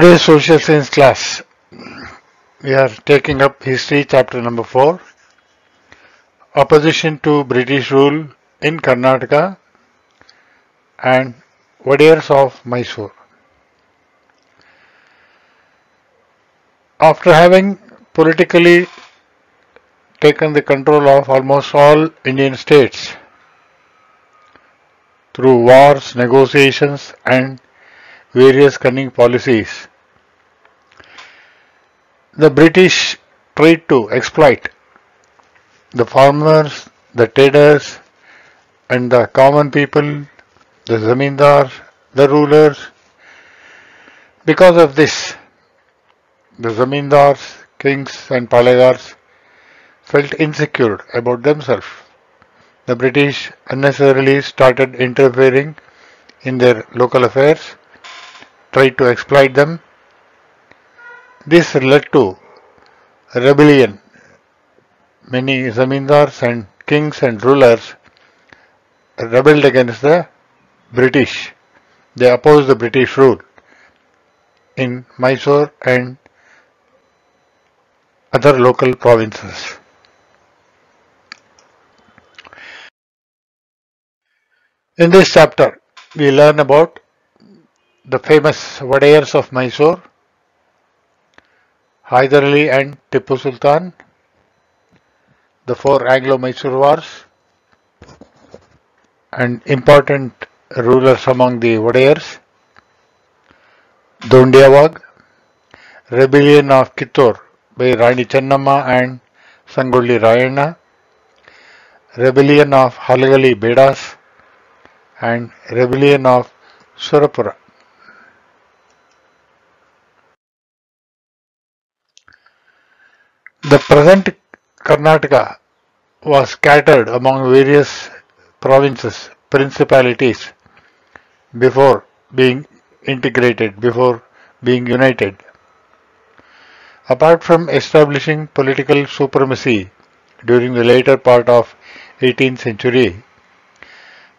today's social science class, we are taking up history chapter number 4 opposition to British rule in Karnataka and Wadiyars of Mysore. After having politically taken the control of almost all Indian states through wars, negotiations, and various cunning policies, the British tried to exploit the farmers, the traders, and the common people, the zamindars, the rulers. Because of this, the zamindars, kings, and palegars felt insecure about themselves. The British unnecessarily started interfering in their local affairs, tried to exploit them. This led to rebellion. Many zamindars and kings and rulers rebelled against the British. They opposed the British rule in Mysore and other local provinces. In this chapter, we learn about the famous Wadiyars of Mysore, Hyder Ali and Tipu Sultan, the four Anglo-Mysore wars, and important rulers among the Wadiyars, Dhondiya Wagh, rebellion of Kittur by Rani Channamma and Sangolli Rayanna, rebellion of Halagali Bedas, and rebellion of Surapura. The present Karnataka was scattered among various provinces, principalities before being integrated, before being united. Apart from establishing political supremacy during the later part of 18th century,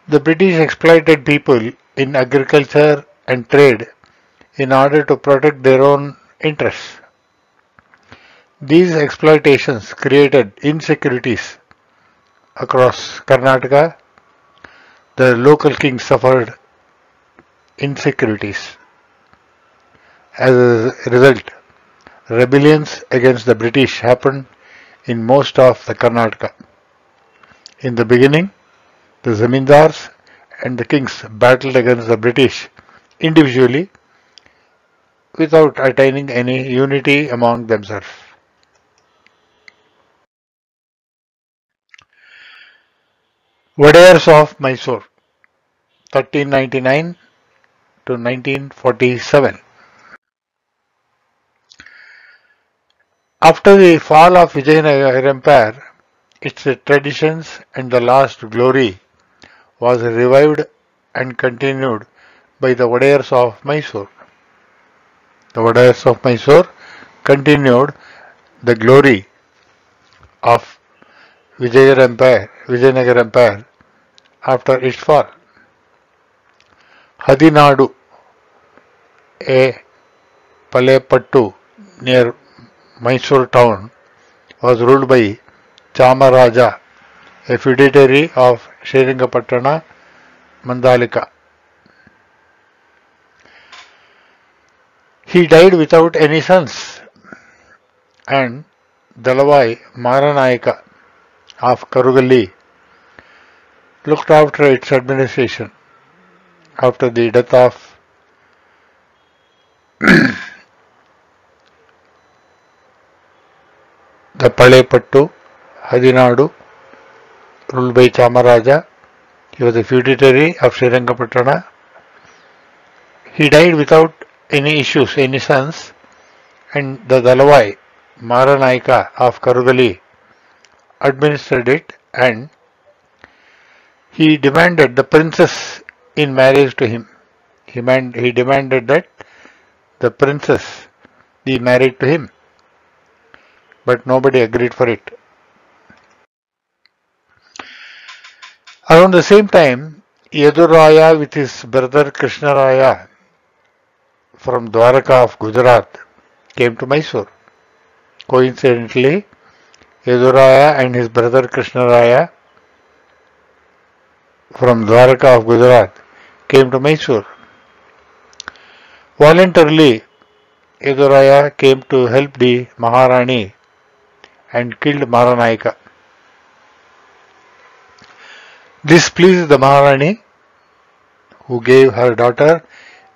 the British exploited people in agriculture and trade in order to protect their own interests. These exploitations created insecurities across Karnataka. The local kings suffered insecurities. As a result, rebellions against the British happened in most of the Karnataka. In the beginning, the zamindars and the kings battled against the British individually without attaining any unity among themselves. Wadiyars of Mysore 1399 to 1947 After the fall of Vijayanagar Empire, its traditions and the last glory was revived and continued by the Wadiyars of Mysore. The Wadiyars of Mysore continued the glory of Vijayanagar Empire, Vijayanagar Empire after its fall. Hadinadu, a Palepattu near Mysore town, was ruled by Chamaraja, a feudatory of Srirangapatana, Mandalika. He died without any sons and Dalavai Maranayaka of Karugalli looked after its administration after the death of the Palepattu Hadinadu ruled by Chamaraja. He was a feudatory of Srirangapatana. He died without any issues, any sons, and the Dalavai Maranayaka of Karugali administered it and he demanded the princess in marriage to him. He, man, he demanded that the princess be married to him, but nobody agreed for it. Around the same time, Yaduraya with his brother Krishnaraya from Dwaraka of Gujarat came to Mysore. Coincidentally, Yaduraya and his brother Krishnaraya from Dwaraka of Gujarat came to Mysore. Voluntarily, Yaduraya came to help the Maharani and killed Maranayaka. This pleased the Maharani, who gave her daughter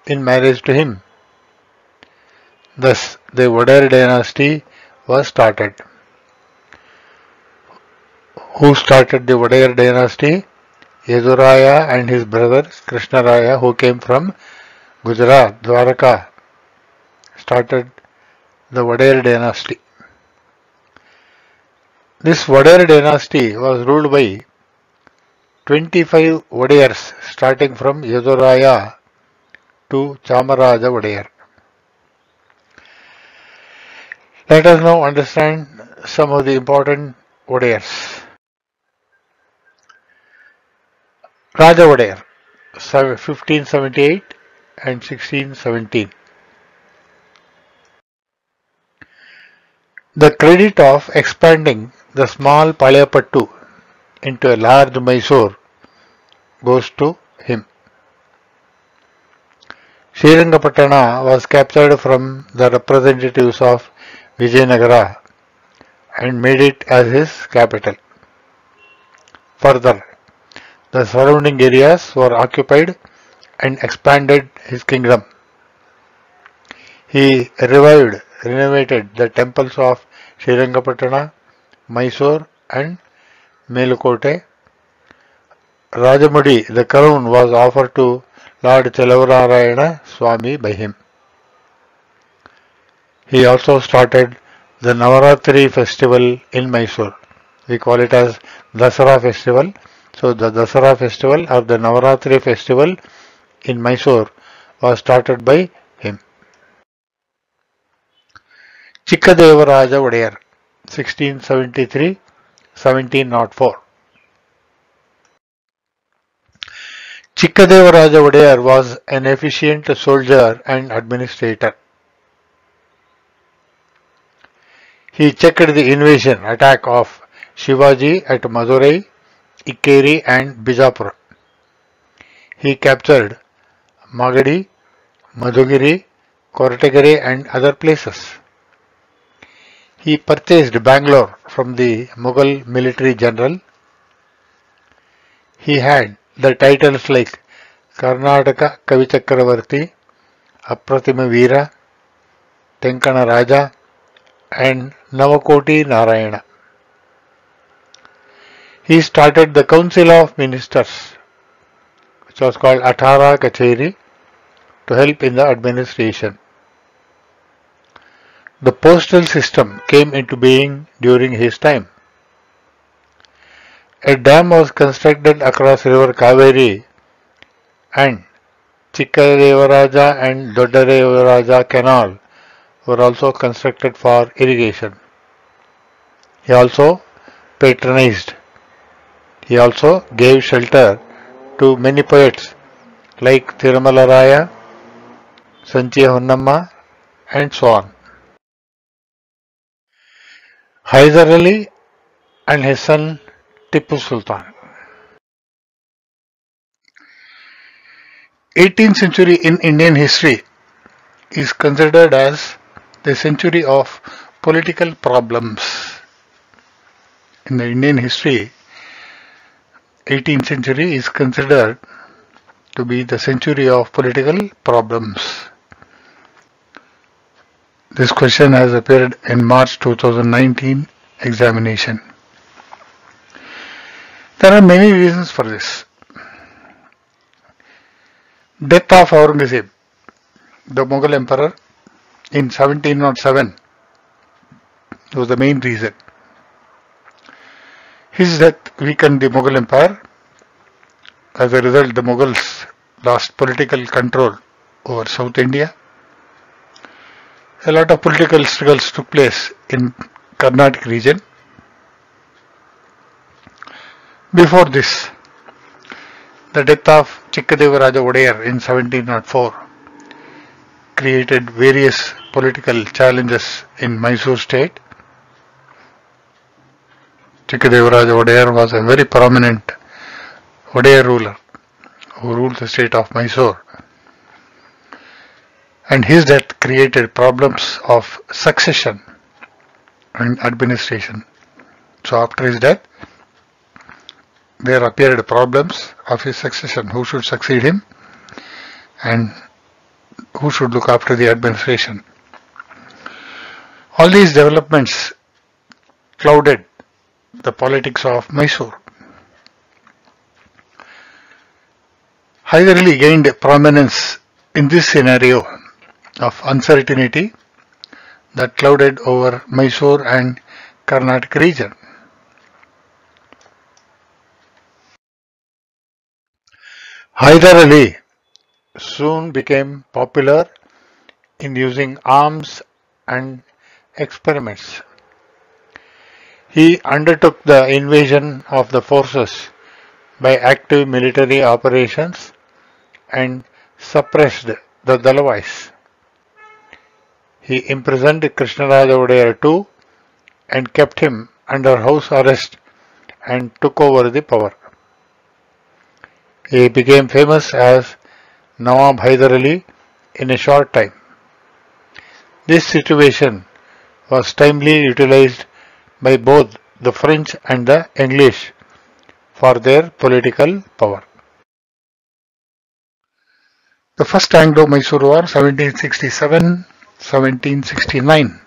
in marriage to him. Thus, the Wadar dynasty was started. Who started the Wadar dynasty? Yaduraya and his brother Krishnaraya, who came from Gujarat, Dwaraka, started the Wadar dynasty. This Wadar dynasty was ruled by 25 Wadayars starting from Yaduraya to Chamaraja Wadayar. Let us now understand some of the important Wadayars. Raja Wadayar, 1578 and 1617. The credit of expanding the small Palayapattu into a large Mysore goes to him. Srirangapatana was captured from the representatives of Vijayanagara and made it as his capital. Further, the surrounding areas were occupied and expanded his kingdom. He revived, renovated the temples of Srirangapatana, Mysore and Melukote. Rajamudi, the crown was offered to Lord Chelavarayana Swami by him. He also started the Navaratri festival in Mysore. We call it as Dasara festival. So the Dasara festival or the Navaratri festival in Mysore was started by him. Chikkadevaraja Odayar 1673-1704 Chikkadevaraja Odayar was an efficient soldier and administrator. He checked the invasion attack of Shivaji at Madurai, Ikkeri and Bijapur. He captured Magadi, Madhugiri, Koratagere and other places. He purchased Bangalore from the Mughal military general. He had the titles like Karnataka Kavi Chakravarti, Apratima Veera, Tenkana Raja and Navakoti Narayana. He started the Council of Ministers, which was called Atara Kacheri, to help in the administration. The postal system came into being during his time. A dam was constructed across river Kaveri and Chikkadevaraja and Doddadevaraja canal were also constructed for irrigation. He also patronized. He also gave shelter to many poets like Tirumala Raya, Sanchiya Honnamma and so on. Hyder Ali and his son Tipu Sultan. 18th century in Indian history is considered as the century of political problems. In the Indian history, 18th century is considered to be the century of political problems. This question has appeared in March 2019 examination. There are many reasons for this. Death of Aurangzeb, the Mughal emperor, in 1707 was the main reason. His death weakened the Mughal empire. As a result, the Mughals lost political control over South India. A lot of political struggles took place in Carnatic region. Before this, the death of Chikkadevaraja Odayar in 1704, created various political challenges in Mysore state. Chikkadevaraj Odair was a very prominent Odair ruler who ruled the state of Mysore. And his death created problems of succession and administration. So after his death, there appeared problems of his succession, who should succeed him and who should look after the administration. All these developments clouded the politics of Mysore. Hyder Ali gained prominence in this scenario of uncertainty that clouded over Mysore and Carnatic region. Hyder Ali soon became popular in using arms and experiments. He undertook the invasion of the forces by active military operations and suppressed the Dalawais. He imprisoned Krishnaraj Odair too and kept him under house arrest and took over the power. He became famous as Nawab Hyder Ali in a short time. This situation was timely utilized by both the French and the English for their political power. The First Anglo-Mysore War 1767-1769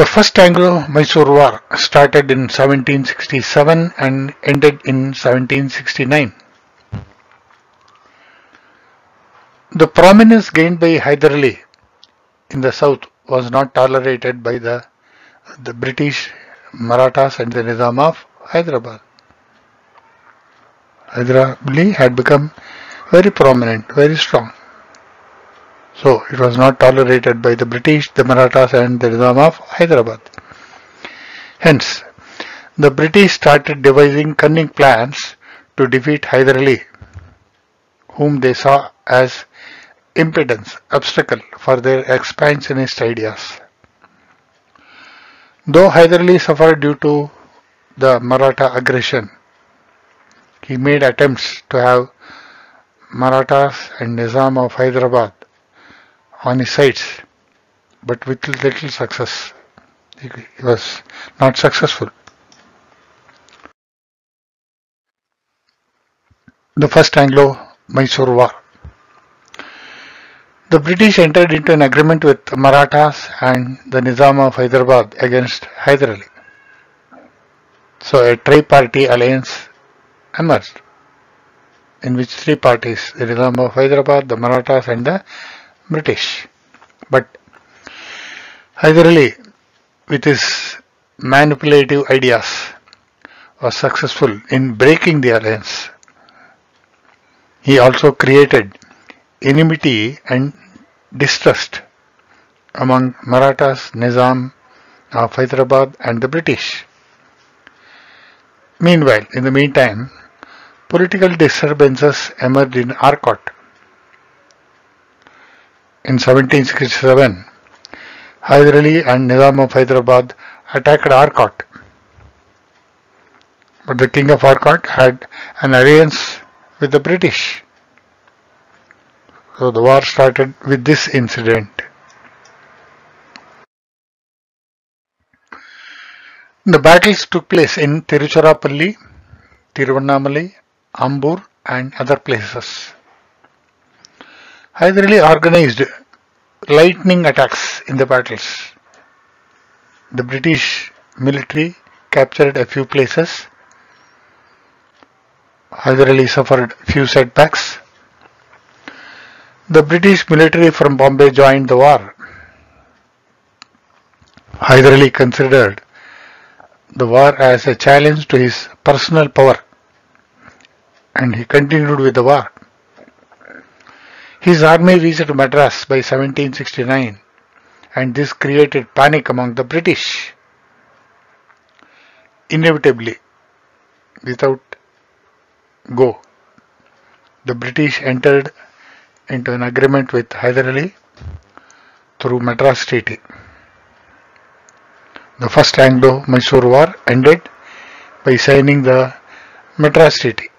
The First Anglo-Mysore War started in 1767 and ended in 1769. The prominence gained by Hyder Ali in the south was not tolerated by the, the British, Marathas and the Nizam of Hyderabad. Hyder Ali had become very prominent, very strong. So it was not tolerated by the British, the Marathas and the Nizam of Hyderabad. Hence, the British started devising cunning plans to defeat Hyder Ali, whom they saw as impedance, obstacle for their expansionist ideas. Though Hyder Ali suffered due to the Maratha aggression, he made attempts to have Marathas and Nizam of Hyderabad on his sides, but with little success. He was not successful. The First Anglo-Mysore War. The British entered into an agreement with Marathas and the Nizam of Hyderabad against Hyder Ali. So a tri-party alliance emerged in which three parties, the Nizam of Hyderabad, the Marathas and the British. But Hyder Ali, with his manipulative ideas, was successful in breaking the alliance. He also created enmity and distrust among Marathas, Nizam of Hyderabad and the British. Meanwhile, in the meantime, political disturbances emerged in Arcot in 1767, Hyder Ali and Nizam of Hyderabad attacked Arcot. But the king of Arcot had an alliance with the British. So the war started with this incident. The battles took place in Tiruchirappalli, Tiruvannamalai, Ambur and other places. Hyder Ali organized lightning attacks in the battles. The British military captured a few places. Hyder Ali suffered few setbacks. The British military from Bombay joined the war. Hyder Ali considered the war as a challenge to his personal power and he continued with the war. His army reached Madras by 1769 and this created panic among the British. Inevitably, without go, the British entered into an agreement with Hyder Ali through Madras Treaty. The first Anglo-Mysore War ended by signing the Madras Treaty.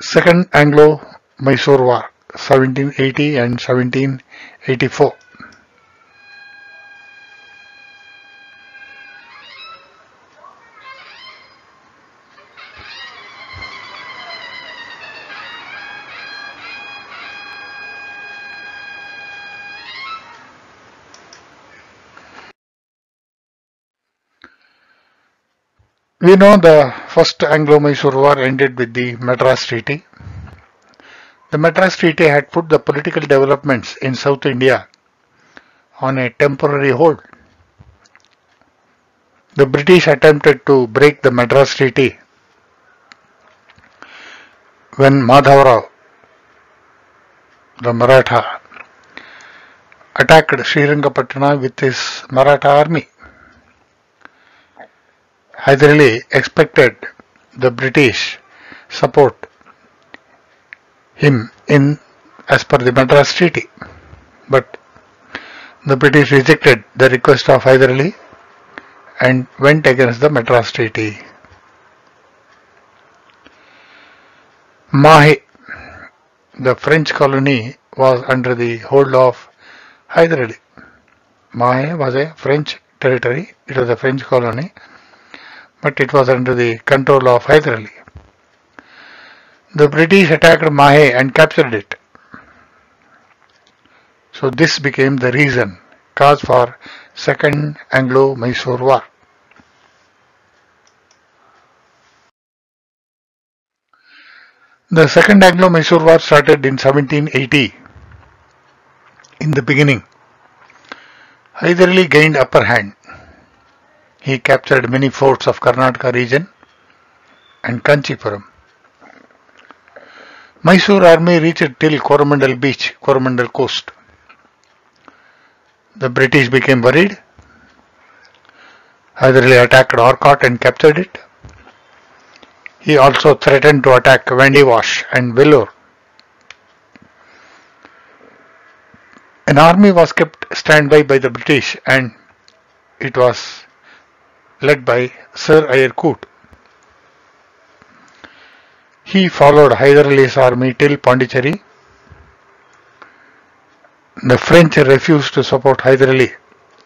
Second Anglo-Mysore War 1780 and 1784 We know the first Anglo-Mysore War ended with the Madras Treaty. The Madras Treaty had put the political developments in South India on a temporary hold. The British attempted to break the Madras Treaty when Madhavrao, the Maratha, attacked Srirangapatna with his Maratha army. Hyder Ali expected the British support him in as per the Madras Treaty, but the British rejected the request of Hyder Ali and went against the Madras Treaty. Mahe, the French colony, was under the hold of Hyder Ali. Mahe was a French territory, it was a French colony but it was under the control of Hyder Ali. The British attacked Mahe and captured it. So this became the reason, cause for Second Anglo-Mysore War. The Second Anglo-Mysore War started in 1780. In the beginning, Hyder Ali gained upper hand he captured many forts of Karnataka region and Kanchipuram. Mysore army reached till Coromandel beach, Coromandel coast. The British became worried. Hyder Ali attacked Arcot and captured it. He also threatened to attack Vandivash and Vellore. An army was kept standby by the British and it was led by Sir Coote. He followed Hyder Ali's army till Pondicherry. The French refused to support Hyder Ali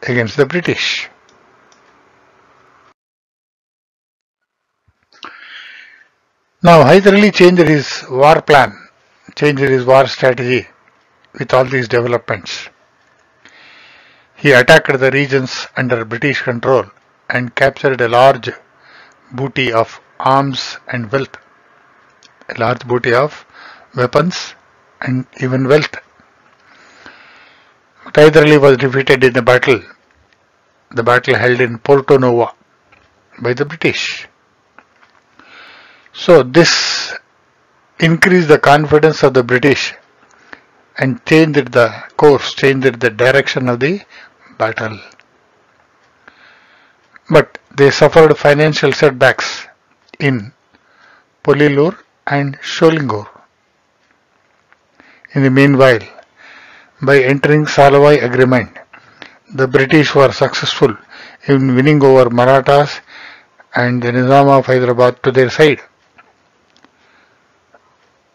against the British. Now Hyder Ali changed his war plan, changed his war strategy with all these developments. He attacked the regions under British control and captured a large booty of arms and wealth, a large booty of weapons and even wealth. But Ali was defeated in the battle, the battle held in Porto Novo by the British. So this increased the confidence of the British and changed the course, changed the direction of the battle but they suffered financial setbacks in Polilur and Sholingur. In the meanwhile, by entering Salbai agreement, the British were successful in winning over Marathas and the Nizam of Hyderabad to their side.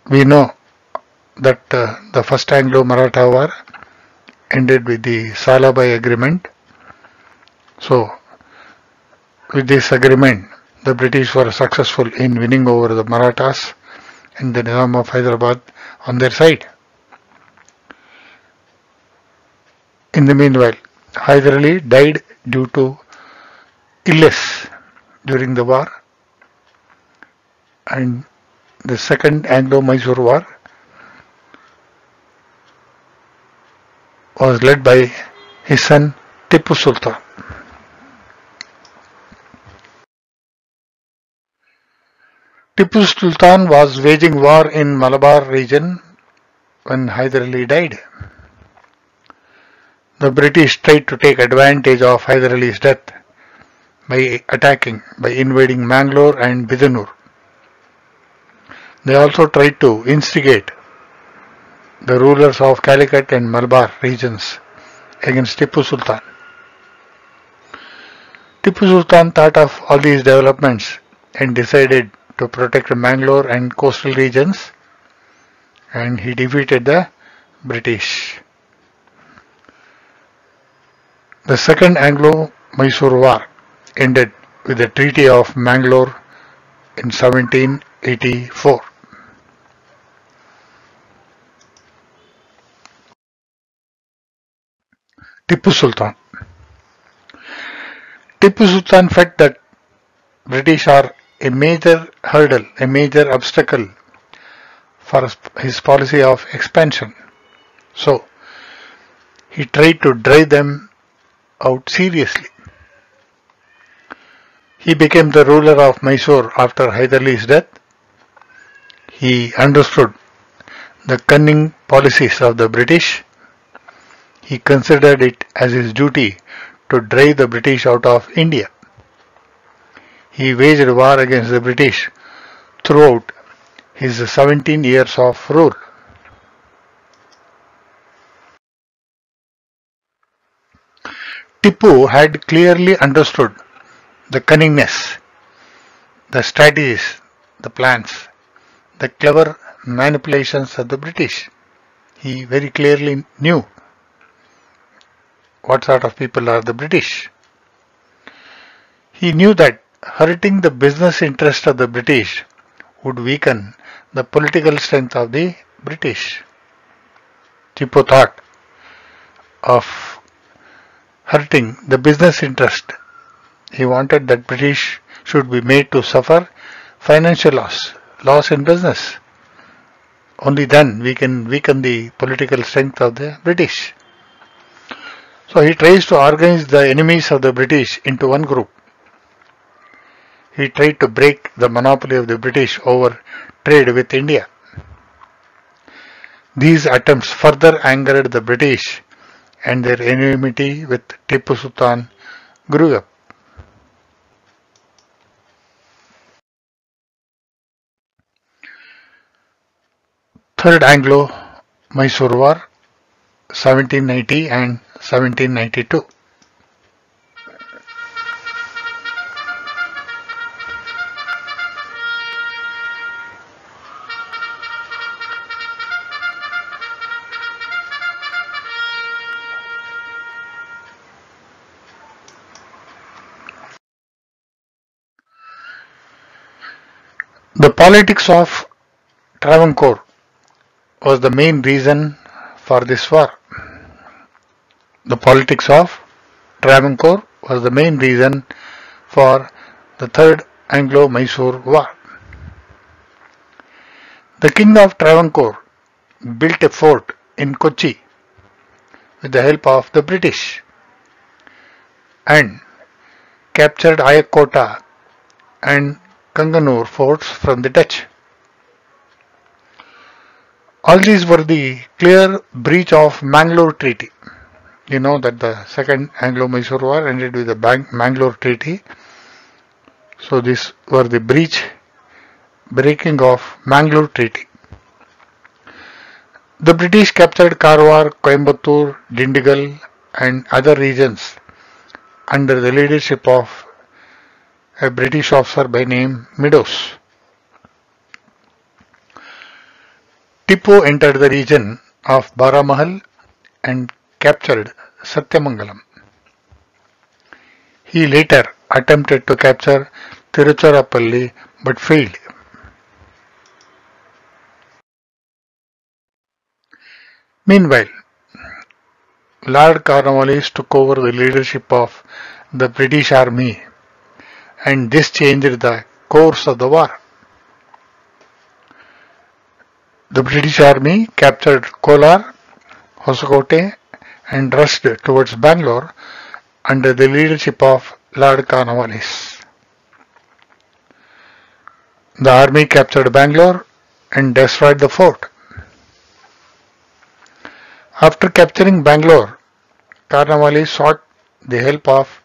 We know that uh, the first Anglo-Maratha war ended with the Salbai agreement. So with this agreement, the British were successful in winning over the Marathas and the Nizam of Hyderabad on their side. In the meanwhile, Hyder Ali died due to illness during the war and the second Anglo-Mysore war was led by his son Tipu Sultan. Tipu Sultan was waging war in Malabar region when Hyder Ali died. The British tried to take advantage of Hyder Ali's death by attacking, by invading Mangalore and Bidanur. They also tried to instigate the rulers of Calicut and Malabar regions against Tipu Sultan. Tipu Sultan thought of all these developments and decided to protect Mangalore and coastal regions and he defeated the British. The Second Anglo-Mysore War ended with the Treaty of Mangalore in 1784. Tipu Sultan Tipu Sultan felt that British are a major hurdle, a major obstacle for his policy of expansion. So, he tried to drive them out seriously. He became the ruler of Mysore after Hyder death. He understood the cunning policies of the British. He considered it as his duty to drive the British out of India. He waged war against the British throughout his 17 years of rule. Tipu had clearly understood the cunningness, the strategies, the plans, the clever manipulations of the British. He very clearly knew what sort of people are the British. He knew that hurting the business interest of the British would weaken the political strength of the British. Tipu thought of hurting the business interest. He wanted that British should be made to suffer financial loss, loss in business. Only then we can weaken the political strength of the British. So he tries to organize the enemies of the British into one group. He tried to break the monopoly of the British over trade with India. These attempts further angered the British and their enmity with Tipu Sultan grew up. Third Anglo-Mysore War 1790 and 1792 politics of Travancore was the main reason for this war. The politics of Travancore was the main reason for the Third Anglo-Mysore War. The King of Travancore built a fort in Kochi with the help of the British and captured Ayakota and Kanganur forts from the Dutch. All these were the clear breach of Mangalore Treaty. You know that the Second Anglo-Mysore War ended with the Mangalore Treaty. So these were the breach, breaking of Mangalore Treaty. The British captured Karwar, Coimbatore, Dindigul and other regions under the leadership of a British officer by name Meadows. Tipu entered the region of Baramahal and captured Satyamangalam. He later attempted to capture Tiruchirappalli but failed. Meanwhile, Lord Cornwallis took over the leadership of the British Army and this changed the course of the war. The British Army captured Kolar, Hoskote and rushed towards Bangalore under the leadership of Lord Cornwallis. the army captured Bangalore and destroyed the fort. After capturing Bangalore, Cornwallis sought the help of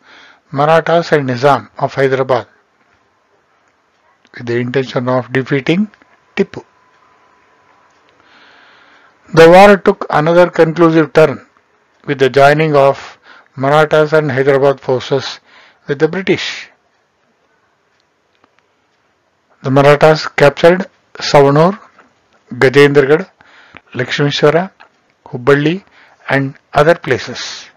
Marathas and Nizam of Hyderabad with the intention of defeating Tipu. The war took another conclusive turn with the joining of Marathas and Hyderabad forces with the British. The Marathas captured Savanur, Gajendragad, Lakshmeshwara, Hubballi and other places.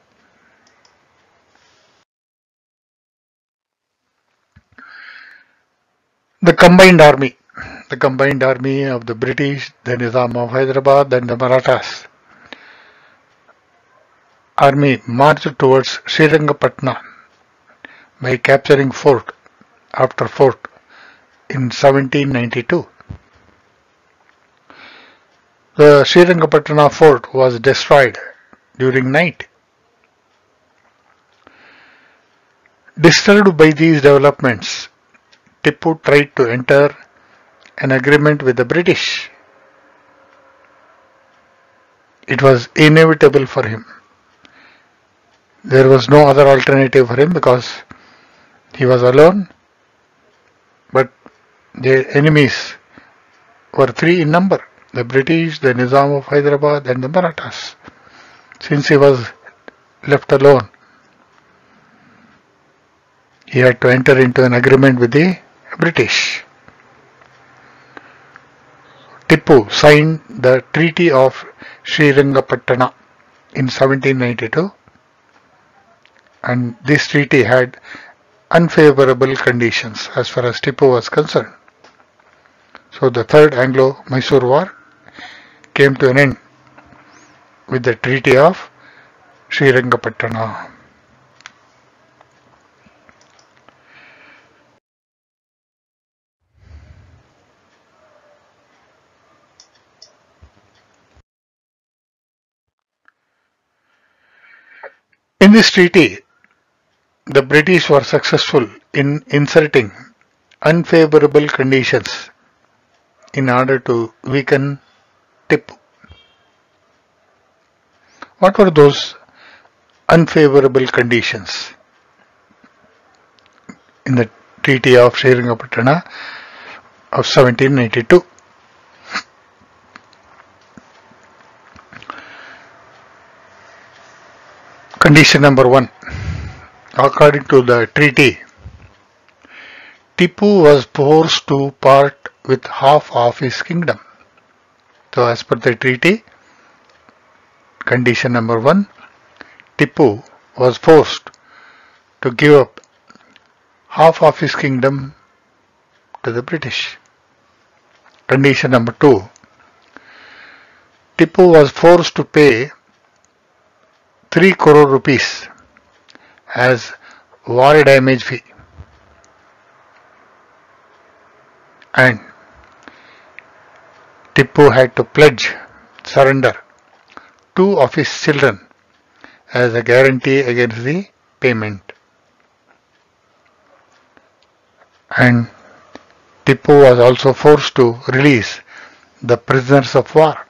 The combined army, the combined army of the British, then the Nizam of Hyderabad and the Marathas army marched towards Srirangapatna by capturing fort after fort in 1792. The Srirangapatna fort was destroyed during night. Disturbed by these developments, Tipu tried to enter an agreement with the British. It was inevitable for him. There was no other alternative for him because he was alone, but the enemies were three in number the British, the Nizam of Hyderabad, and the Marathas. Since he was left alone, he had to enter into an agreement with the British. Tipu signed the Treaty of Srirangapatna in 1792 and this treaty had unfavorable conditions as far as Tipu was concerned. So the Third Anglo-Mysore War came to an end with the Treaty of Srirangapatna. In this treaty, the British were successful in inserting unfavorable conditions in order to weaken Tipu. What were those unfavorable conditions in the Treaty of Srirangapatna of 1792? Condition number one. According to the treaty, Tipu was forced to part with half of his kingdom. So as per the treaty, condition number one, Tipu was forced to give up half of his kingdom to the British. Condition number two, Tipu was forced to pay 3 crore rupees as war damage fee. And Tipu had to pledge surrender two of his children as a guarantee against the payment. And Tipu was also forced to release the prisoners of war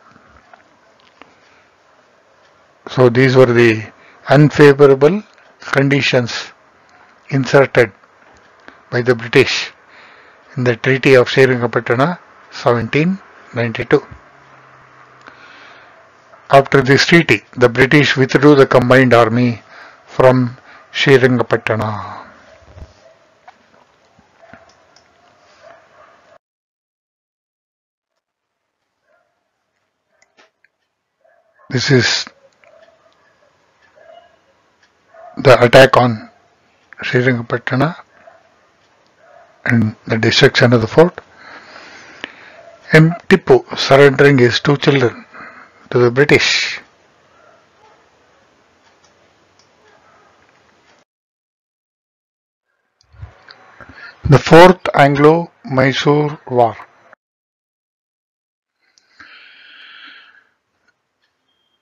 so these were the unfavorable conditions inserted by the British in the Treaty of Srirangapatna 1792. After this treaty, the British withdrew the combined army from Srirangapatna. This is the attack on Srirangapatna and the destruction of the fort. M. Tipu surrendering his two children to the British. The Fourth Anglo-Mysore War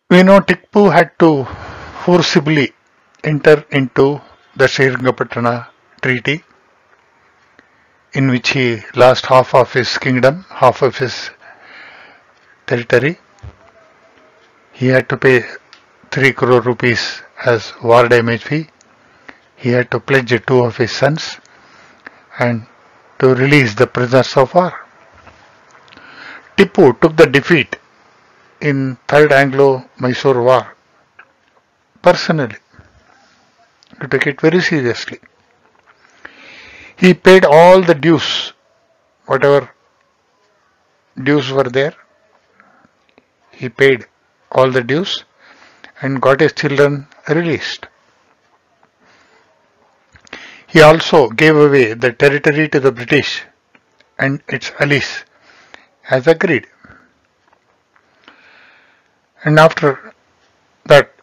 We know Tipu had to forcibly enter into the Srirangapatna Treaty in which he lost half of his kingdom, half of his territory. He had to pay 3 crore rupees as war damage fee. He had to pledge two of his sons and to release the prisoners of war. Tipu took the defeat in Third Anglo-Mysore War personally. He took it very seriously. He paid all the dues, whatever dues were there. He paid all the dues and got his children released. He also gave away the territory to the British and its allies as agreed. And after that,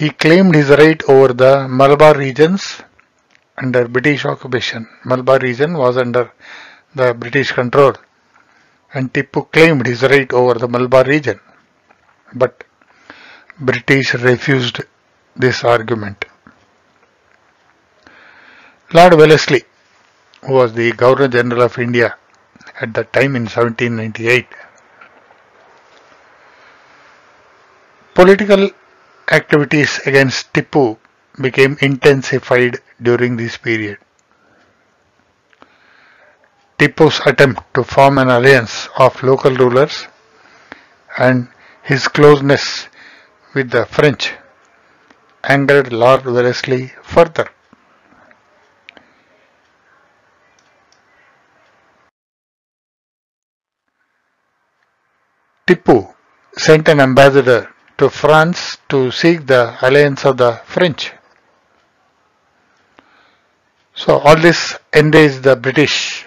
he claimed his right over the Malabar regions under British occupation. Malabar region was under the British control and Tipu claimed his right over the Malabar region. But British refused this argument. Lord Wellesley, who was the Governor General of India at that time in 1798, political activities against Tipu became intensified during this period. Tipu's attempt to form an alliance of local rulers and his closeness with the French angered Lord Wellesley further. Tipu sent an ambassador to France to seek the alliance of the French. So all this enraged the British.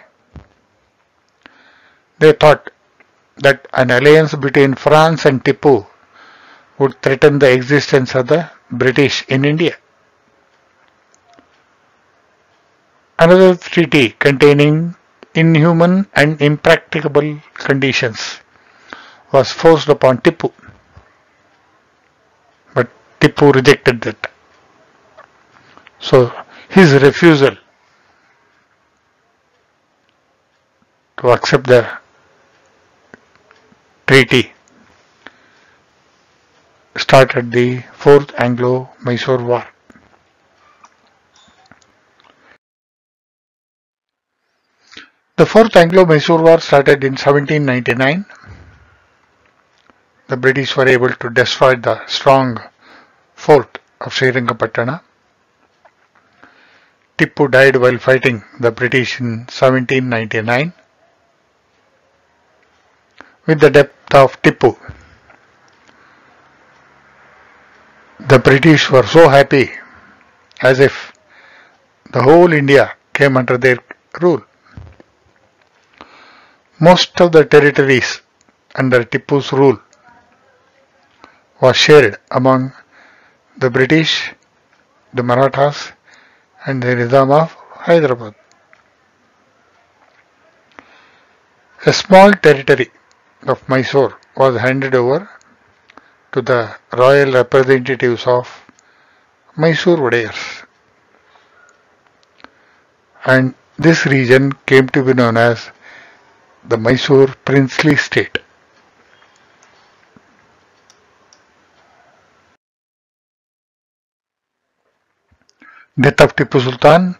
They thought that an alliance between France and Tipu would threaten the existence of the British in India. Another treaty containing inhuman and impracticable conditions was forced upon Tipu. Tipu rejected that. So his refusal to accept the treaty started the Fourth Anglo-Mysore War. The Fourth Anglo-Mysore War started in 1799. The British were able to destroy the strong fort of Srirangapatna. Tipu died while fighting the British in 1799. With the death of Tipu, the British were so happy as if the whole India came under their rule. Most of the territories under Tipu's rule was shared among the British, the Marathas and the Nizam of Hyderabad. A small territory of Mysore was handed over to the royal representatives of Mysore Wadeyars. And this region came to be known as the Mysore princely state. Death of Tipu Sultan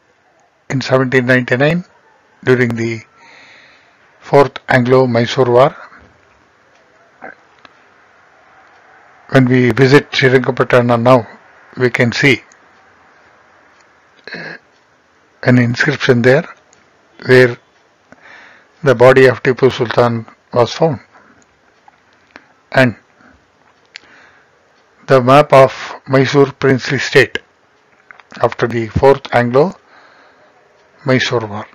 in 1799 during the Fourth Anglo-Mysore War. When we visit Srirangapatna now, we can see uh, an inscription there where the body of Tipu Sultan was found. And the map of Mysore princely state after the Fourth Anglo-Mysore War.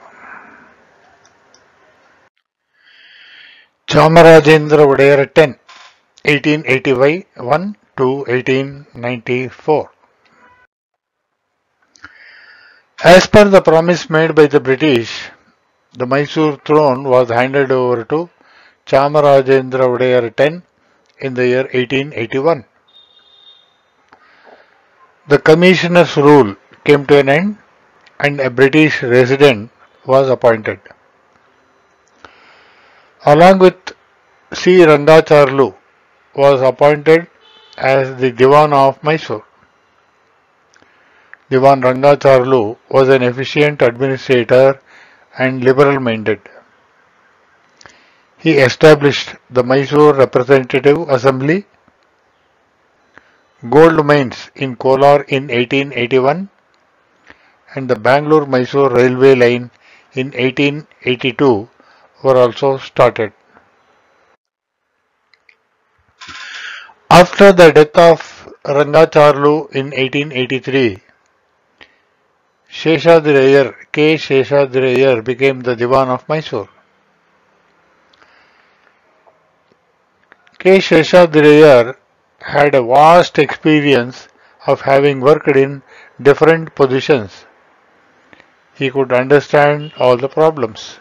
Chamarajendra Wadeyar 10, 1881 to 1894. As per the promise made by the British, the Mysore throne was handed over to Chamarajendra Wadeyar 10 in the year 1881. The commissioner's rule came to an end and a British resident was appointed. along with C. Rangacharlu was appointed as the Diwan of Mysore. Diwan Rangacharlu was an efficient administrator and liberal minded. He established the Mysore Representative Assembly, gold mines in Kolar in 1881, and the Bangalore-Mysore railway line in 1882 were also started. After the death of Rangacharlu in 1883, Sheshadri Iyer, K. Sheshadri Iyer became the Diwan of Mysore. K. Sheshadri Iyer had a vast experience of having worked in different positions. He could understand all the problems.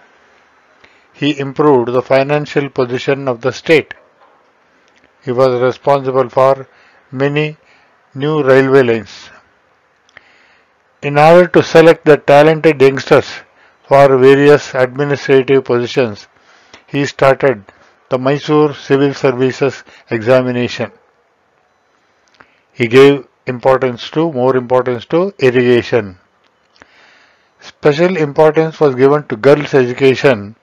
He improved the financial position of the state. He was responsible for many new railway lines. In order to select the talented youngsters for various administrative positions, he started the Mysore Civil Services examination. He gave importance to, more importance to irrigation. Special importance was given to girls' education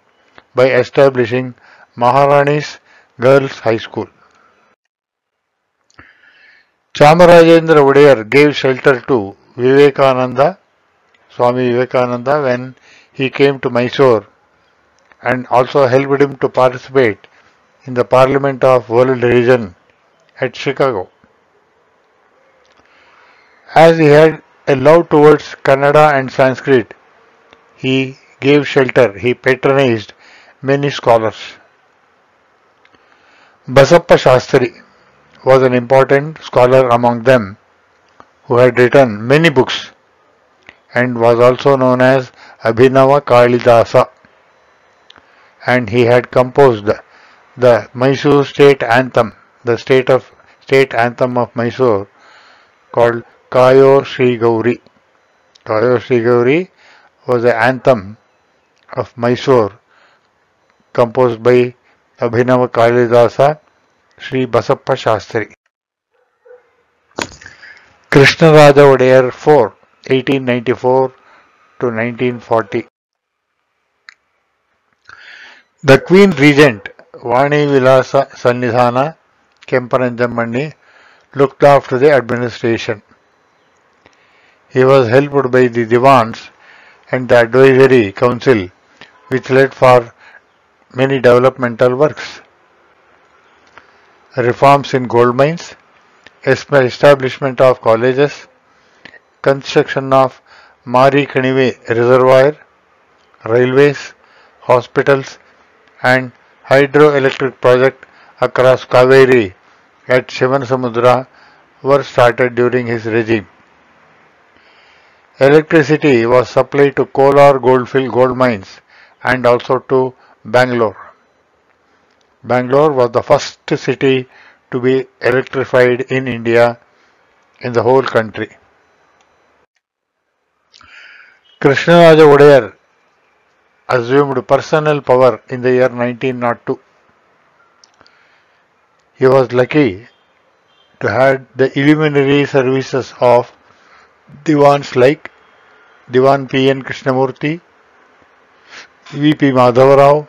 by establishing Maharani's Girls' High School. Chamarajendra Odayar gave shelter to Vivekananda, Swami Vivekananda when he came to Mysore and also helped him to participate in the Parliament of World Religion at Chicago. As he had a love towards Kannada and Sanskrit, he gave shelter, he patronized many scholars. Basappa Shastri was an important scholar among them who had written many books and was also known as Abhinava Kalidasa and he had composed the Mysore state anthem, the state of state anthem of Mysore called Kayo Sri Gauri. Kayo Sri Gauri was the anthem of Mysore composed by Abhinava Kalidasa Sri Basappa Shastri. Krishnaraja Odayar 4, 1894 to 1940. The Queen Regent Vani Vilasa Sannidhana Kempananjamani looked after the administration. He was helped by the Divans and the Advisory Council which led for many developmental works. Reforms in gold mines, establishment of colleges, construction of Mari Kanive Reservoir, railways, hospitals and hydroelectric project across Kaveri at Shivanasamudra were started during his regime. Electricity was supplied to Kolar goldfield gold mines and also to Bangalore. Bangalore was the first city to be electrified in India in the whole country. Krishnaraja Odayar assumed personal power in the year 1902. He was lucky to have the illuminary services of Diwans like Diwan P.N. Krishnamurti, V.P. Madhavarao,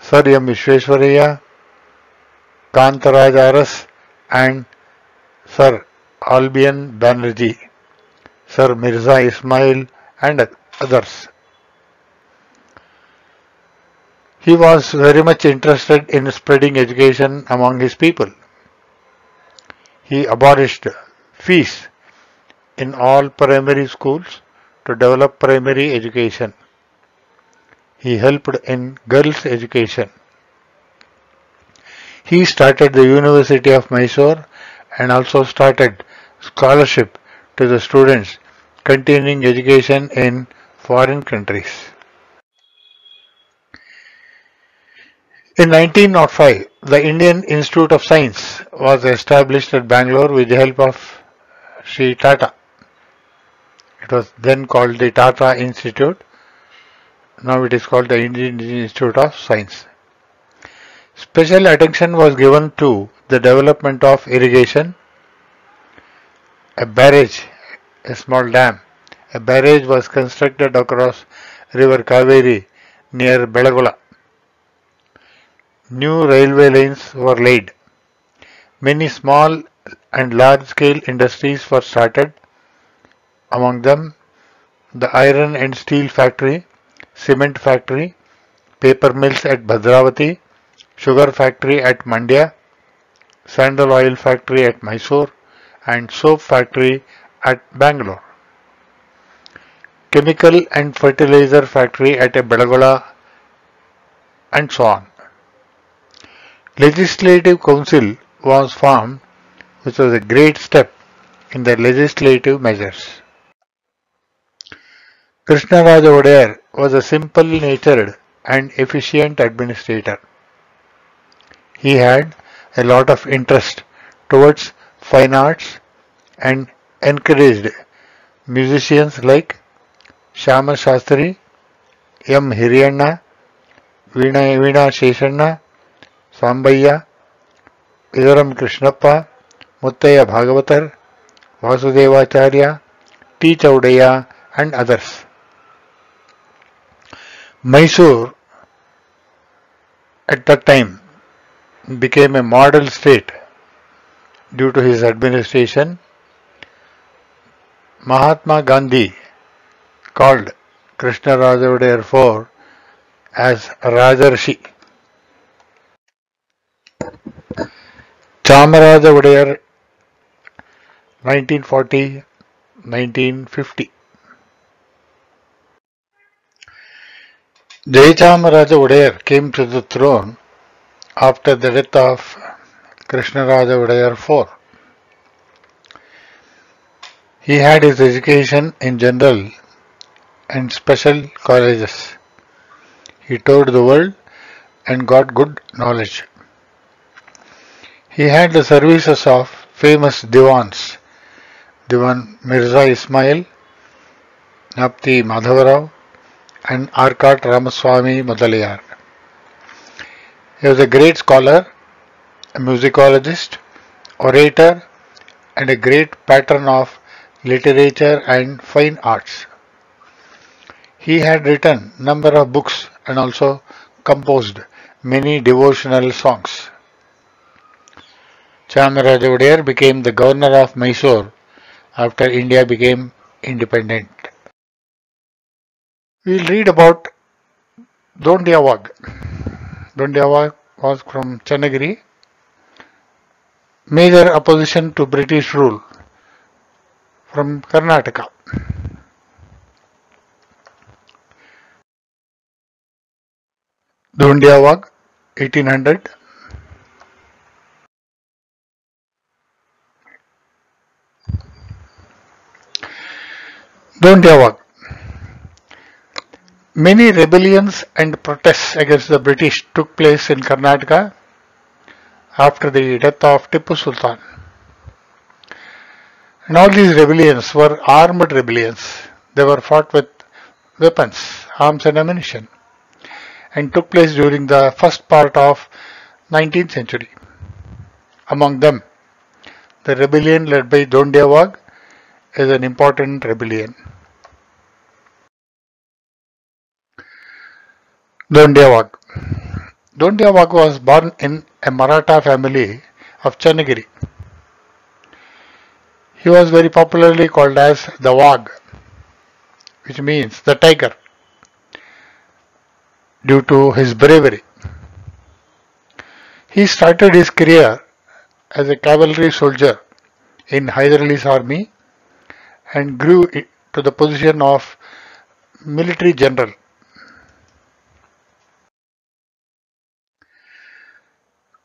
Sir M. Vishweswaraya, Kantaraj Aras and Sir Albion Banerjee, Sir Mirza Ismail and others. He was very much interested in spreading education among his people. He abolished fees in all primary schools to develop primary education. He helped in girls' education. He started the University of Mysore and also started scholarship to the students continuing education in foreign countries. In 1905, the Indian Institute of Science was established at Bangalore with the help of Sri Tata. It was then called the Tata Institute. Now it is called the Indian Institute of Science. Special attention was given to the development of irrigation. A barrage, a small dam, a barrage was constructed across river Kaveri near Belagula. New railway lines were laid. Many small and large scale industries were started, among them the iron and steel factory, cement factory, paper mills at Bhadravati, sugar factory at Mandya, sandal oil factory at Mysore, and soap factory at Bangalore. Chemical and fertilizer factory at Belagula and so on. Legislative Council was formed which was a great step in the legislative measures. Krishnaraja Wadeyar was a simple-natured and efficient administrator. He had a lot of interest towards fine arts and encouraged musicians like Shama Shastri, M. Hiriyanna, Veena, Veena Sheshanna, Sambayya, Idaram Krishnappa, Muttaya Bhagavatar, Vasudevacharya, T. Chowdiah and others. Mysore at that time became a model state due to his administration. Mahatma Gandhi called Krishnaraja Wadeyar IV as Rajarshi. Chamaraja Wadeyar 1940-1950 Jayachamaraja Wadeyar came to the throne after the death of Krishna Krishnaraja Wadeyar IV. He had his education in general and special colleges. He toured the world and got good knowledge. He had the services of famous divans, Diwan Mirza Ismail, Napti Madhavarao, and Arcot Ramaswamy Mudaliar. He was a great scholar, a musicologist, orator, and a great patron of literature and fine arts. He had written number of books and also composed many devotional songs. Chamaraja Wadeyar became the governor of Mysore after India became independent. We'll read about Dhondiya Wagh. Dondiawag was from Channagiri. Major opposition to British rule from Karnataka. Dhondiya Wagh 1800 Dhondiya Wagh Many rebellions and protests against the British took place in Karnataka after the death of Tipu Sultan. And all these rebellions were armed rebellions. They were fought with weapons, arms and ammunition and took place during the first part of 19th century. Among them, the rebellion led by Dhondiya Wagh is an important rebellion. Dhondiya Wagh Dondiawag was born in a Maratha family of Channagiri. He was very popularly called as the Wagh, which means the tiger, due to his bravery. He started his career as a cavalry soldier in Hyder army and grew to the position of military general.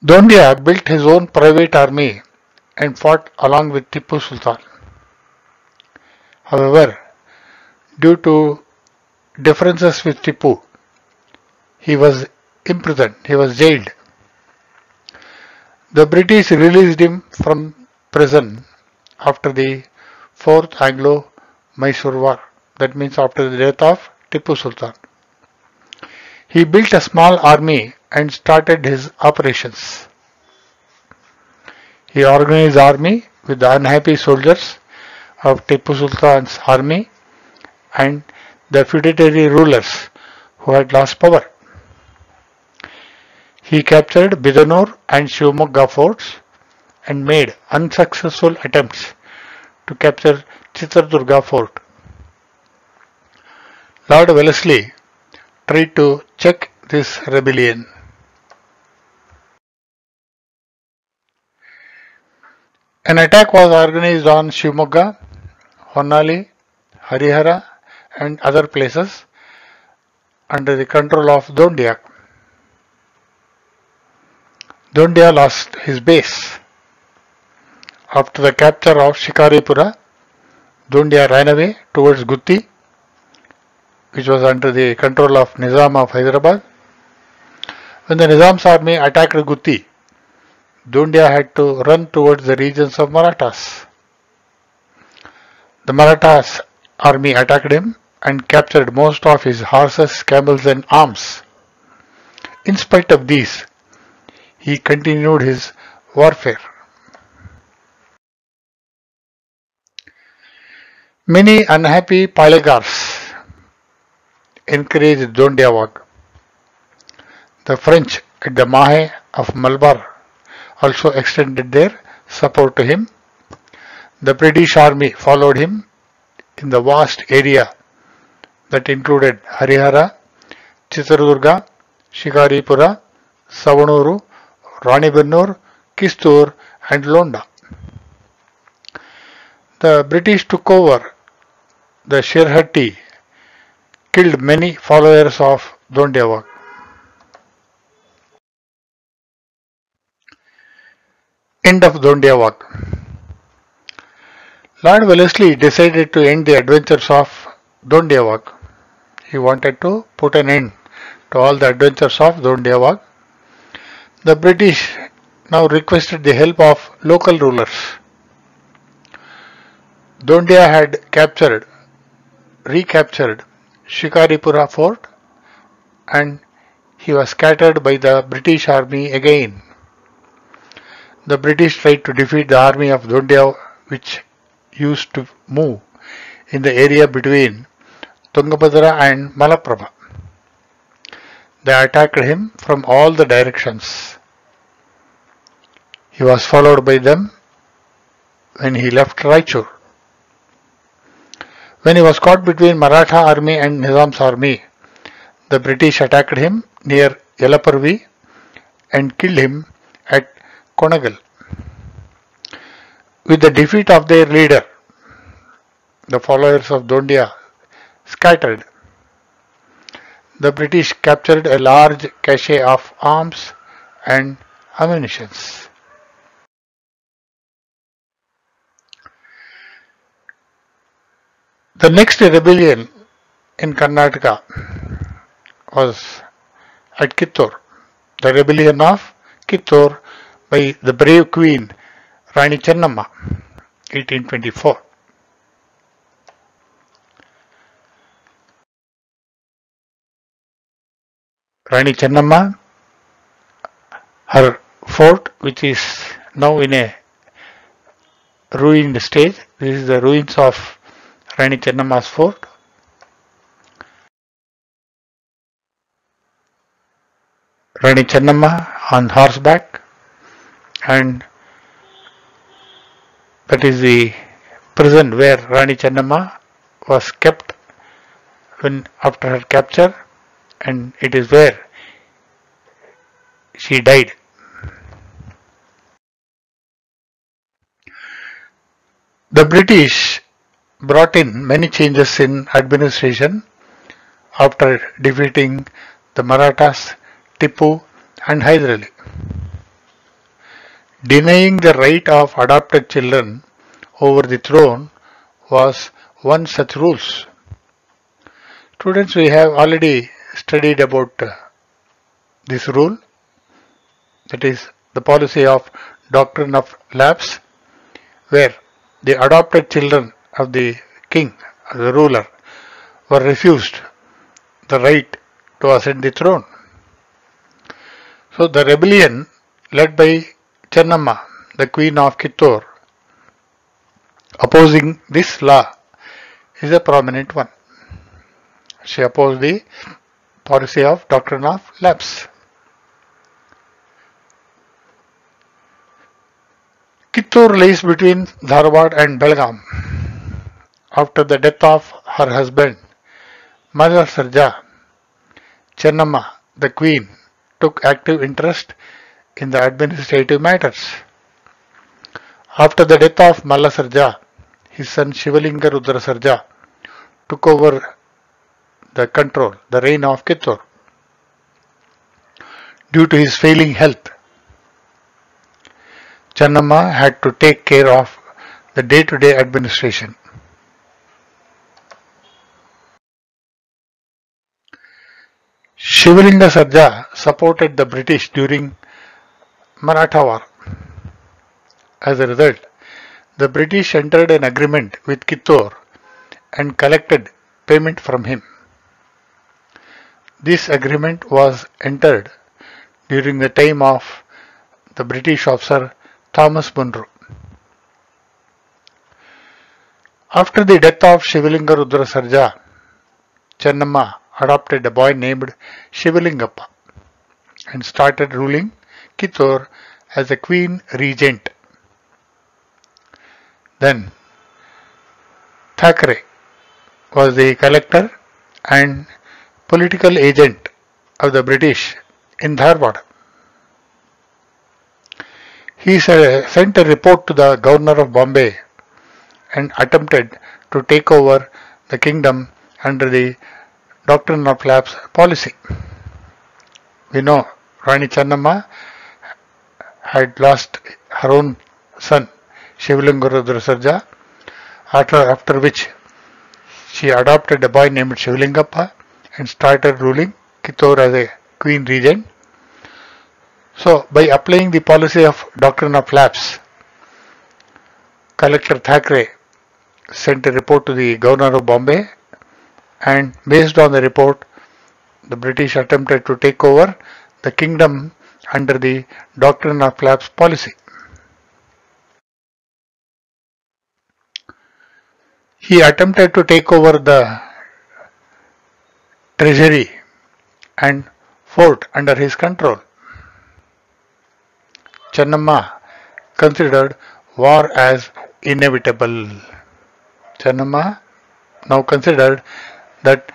Dhondiya built his own private army and fought along with Tipu Sultan. However, due to differences with Tipu, he was imprisoned, he was jailed. The British released him from prison after the Fourth Anglo-Mysore War, that means after the death of Tipu Sultan. He built a small army and started his operations. He organized army with the unhappy soldiers of Tipu Sultan's army and the feudatory rulers who had lost power. He captured Bidanur and Shivamogga forts and made unsuccessful attempts to capture Chitradurga fort. Lord Wellesley tried to check this rebellion. An attack was organized on Shivamogga, Honnali, Harihara and other places under the control of Dhondiya. Dhondiya lost his base. After the capture of Shikaripura, Dhondiya ran away towards Gutti, which was under the control of Nizam of Hyderabad. When the Nizam's army attacked Gutti, Dhondiya had to run towards the regions of Marathas. The Marathas army attacked him and captured most of his horses, camels and arms. In spite of these, he continued his warfare. Many unhappy Palegars encouraged Dhondiya Wagh. The French at the Mahe of Malabar also extended their support to him. The British army followed him in the vast area that included Harihara, Chitradurga, Shikaripura, Savanuru, Ranibennur, Kittur and Londa. The British took over the Shirhatti, killed many followers of Dhondiya Wagh. End of Dhondiya Dondiawag. Lord Wellesley decided to end the adventures of Dhondiya Wagh. He wanted to put an end to all the adventures of Dhondiya Wagh. The British now requested the help of local rulers. Dhondiya had captured, recaptured Shikaripura fort and he was scattered by the British army again. The British tried to defeat the army of Dhondiya which used to move in the area between Tungabhadra and Malaprabha. They attacked him from all the directions. He was followed by them when he left Raichur. When he was caught between Maratha army and Nizam's army, the British attacked him near Yelaparvi and killed him at Konagal. With the defeat of their leader, the followers of Dhondiya scattered. The British captured a large cache of arms and ammunition. The next rebellion in Karnataka was at Kittur, the rebellion of Kittur by the brave queen Rani Chennamma, 1824. Rani Chennamma, her fort which is now in a ruined stage, this is the ruins of Rani Chennamma's fort. Rani Chennamma on horseback and that is the prison where Rani Chennamma was kept when after her capture and it is where she died. The British brought in many changes in administration after defeating the Marathas, Tipu and Hyder Ali. Denying the right of adopted children over the throne was one such rules. Students, we have already studied about uh, this rule that is the policy of doctrine of lapse where the adopted children of the king or the ruler were refused the right to ascend the throne. So the rebellion led by Chennamma, the queen of Kittur, opposing this law is a prominent one. She opposed the policy of doctrine of lapse. Kittur lays between Dharwad and Belgaum. After the death of her husband, Malla Sarja, Chennamma, the queen, took active interest in the administrative matters. After the death of Malla Sarja, his son Shivalinga Rudra Sarja took over the control, the reign of Kittur. Due to his failing health, Channamma had to take care of the day-to-day administration. Shivalinga Sarja supported the British during Maratha War. As a result, the British entered an agreement with Kittur and collected payment from him. This agreement was entered during the time of the British officer Thomas Munro. After the death of Shivalinga Rudra Sarja, Chennamma adopted a boy named Shivalingappa and started ruling Kittur as a queen regent. Then Thackeray was the collector and political agent of the British in Dharwad. He sent a report to the governor of Bombay and attempted to take over the kingdom under the doctrine of lapse policy. We know Rani Channamma had lost her own son Shivalingarudra Sarja after, after which she adopted a boy named Shivalingappa and started ruling Kittur as a queen regent. So by applying the policy of doctrine of lapse, Collector Thackeray sent a report to the governor of Bombay and based on the report the British attempted to take over the kingdom under the doctrine of lapse policy. He attempted to take over the treasury and fort under his control. Channamma considered war as inevitable. Channamma now considered that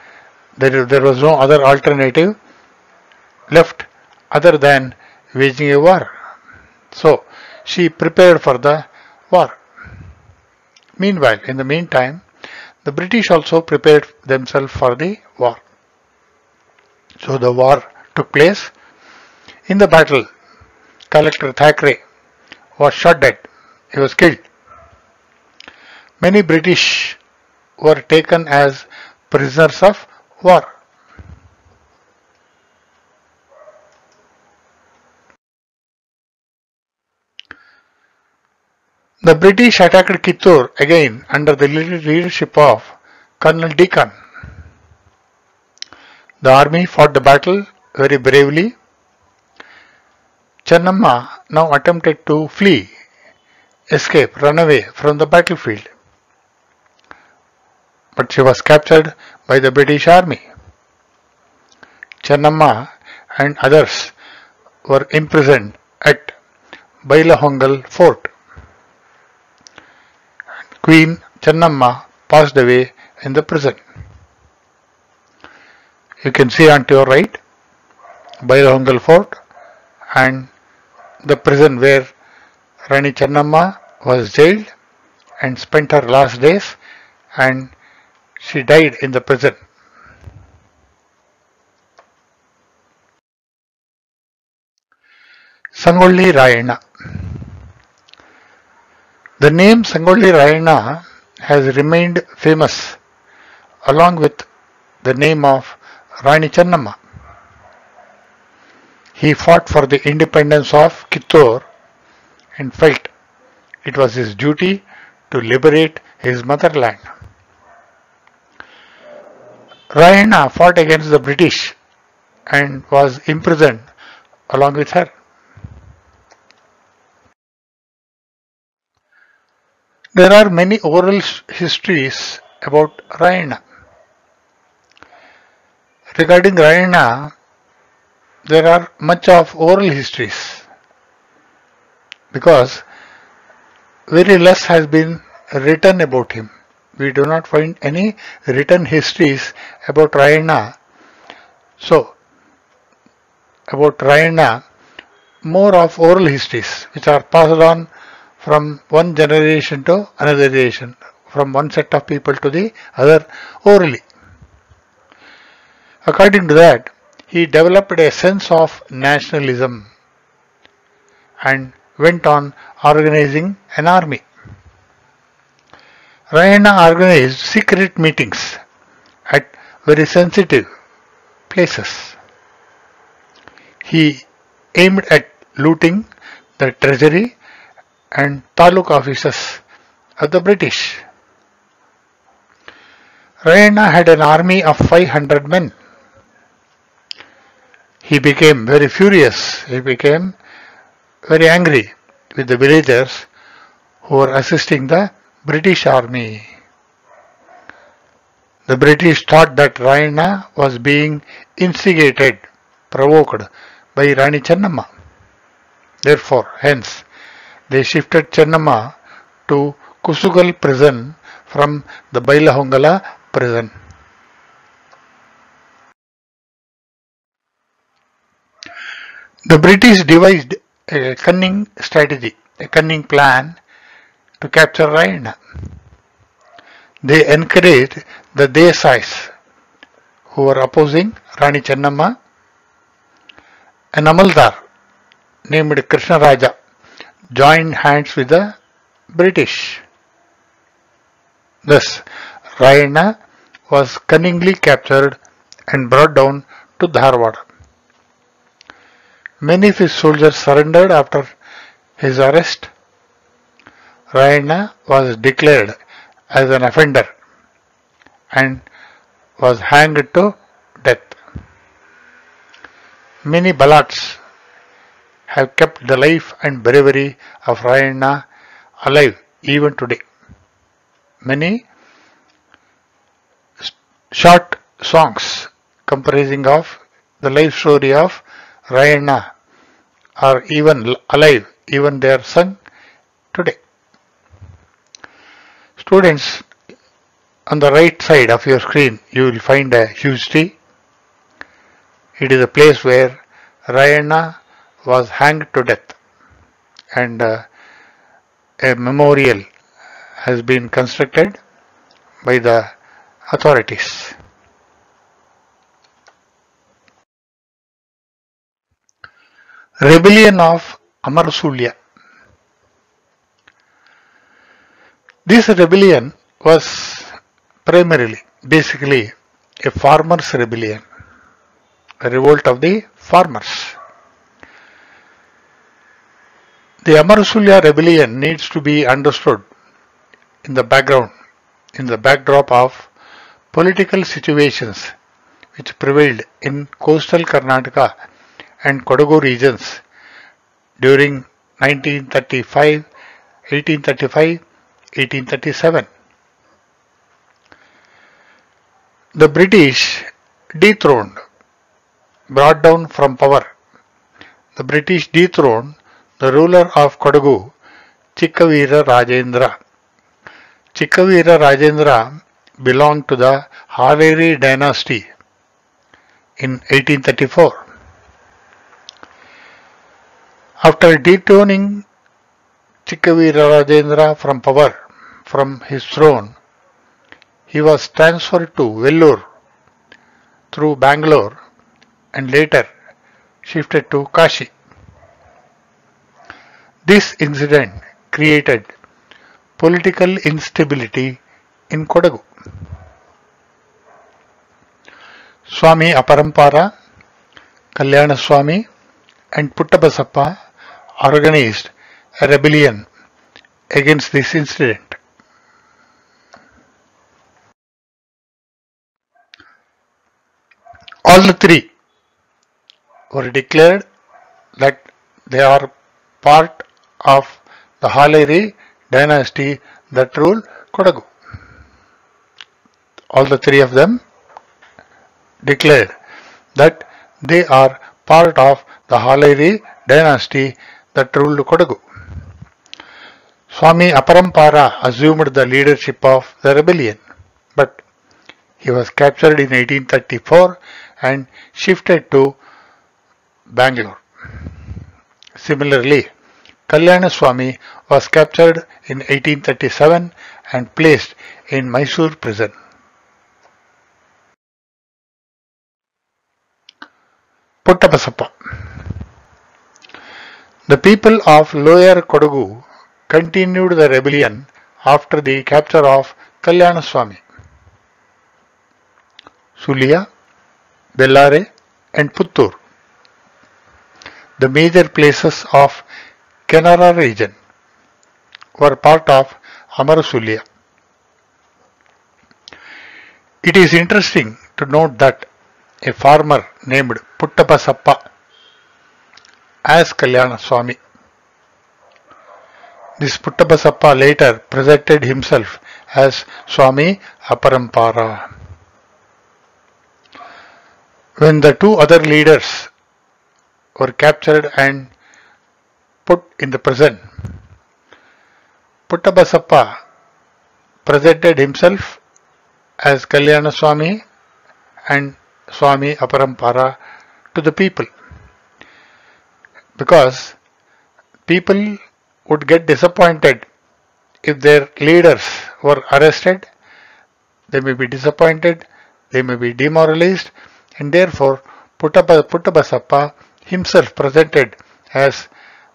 there, there was no other alternative left other than waging a war. So she prepared for the war. Meanwhile, in the meantime, the British also prepared themselves for the war. So the war took place. In the battle, Collector Thackeray was shot dead. He was killed. Many British were taken as prisoners of war. The British attacked Kittur again under the leadership of Colonel Deacon. The army fought the battle very bravely. Channamma now attempted to flee, escape, run away from the battlefield. But she was captured by the British army. Channamma and others were imprisoned at Bailahongal fort. Queen Channamma passed away in the prison. You can see on to your right Bailahongal fort and the prison where Rani Channamma was jailed and spent her last days and she died in the prison. Sangolli Rayanna The name Sangolli Rayanna has remained famous along with the name of Rani Channamma. He fought for the independence of Kittur and felt it was his duty to liberate his motherland. Rayanna fought against the British and was imprisoned along with her. There are many oral histories about Rayanna. Regarding Rayanna, there are much of oral histories because very less has been written about him. We do not find any written histories about Rayanna. So, about Rayanna, more of oral histories which are passed on from one generation to another generation, from one set of people to the other orally. According to that, he developed a sense of nationalism and went on organizing an army. Rayanna organized secret meetings at very sensitive places. He aimed at looting the treasury and taluk offices of the British. Rayanna had an army of 500 men. He became very furious. He became very angry with the villagers who were assisting the British army. The British thought that Rayanna was being instigated, provoked by Rani Chennamma. Therefore, hence, they shifted Chennamma to Kusugal prison from the Bailahongala prison. The British devised a cunning strategy, a cunning plan to capture Rayanna. They encouraged the Desais who were opposing Rani Chennamma, an Amaldar named Krishna Raja joined hands with the British. Thus, Rayanna was cunningly captured and brought down to Dharwad. Many of his soldiers surrendered after his arrest. Rayanna was declared as an offender and was hanged to death. Many ballads have kept the life and bravery of Rayanna alive even today. Many short songs comprising of the life story of Rayanna are even alive, even they are sung today. Students, on the right side of your screen, you will find a huge tree. It is a place where Rayanna was hanged to death and uh, a memorial has been constructed by the authorities. Rebellion of Amarsulya This rebellion was primarily, basically, a farmers' rebellion, a revolt of the farmers. The Amarsulya rebellion needs to be understood in the background, in the backdrop of political situations which prevailed in coastal Karnataka and Kodagu regions during 1935, 1835, 1837. The British dethroned, brought down from power. The British dethroned the ruler of Kodagu, Chikkavira Rajendra. Chikkavira Rajendra belonged to the Haleri dynasty in 1834. After dethroning Chikkavira Rajendra from power, from his throne, he was transferred to Vellore through Bangalore and later shifted to Kashi. This incident created political instability in Kodagu. Swami Aparampara, Kalyana Swami and Puttabasappa organized a rebellion against this incident. All the three were declared that they are part of the Haleri dynasty that ruled Kodagu. All the three of them declared that they are part of the Haleri dynasty that ruled Kodagu. Swami Aparampara assumed the leadership of the rebellion, but he was captured in 1834 and shifted to Bangalore. Similarly, Kalyana Swami was captured in 1837 and placed in Mysore prison. Puttabasappa The people of Lower Kodagu continued the rebellion after the capture of Kalyana Swami. Sulia, Bellare and Puttur, the major places of Kenara region, were part of Amarasulia. It is interesting to note that a farmer named Puttabasappa as Kalyana Swami. This Puttabasappa later presented himself as Swami Aparampara. When the two other leaders were captured and put in the prison, Puttabasappa presented himself as Kalyana Swami and Swami Aparampara to the people. Because people would get disappointed if their leaders were arrested. They may be disappointed. They may be demoralized. And therefore Puttabasappa himself presented as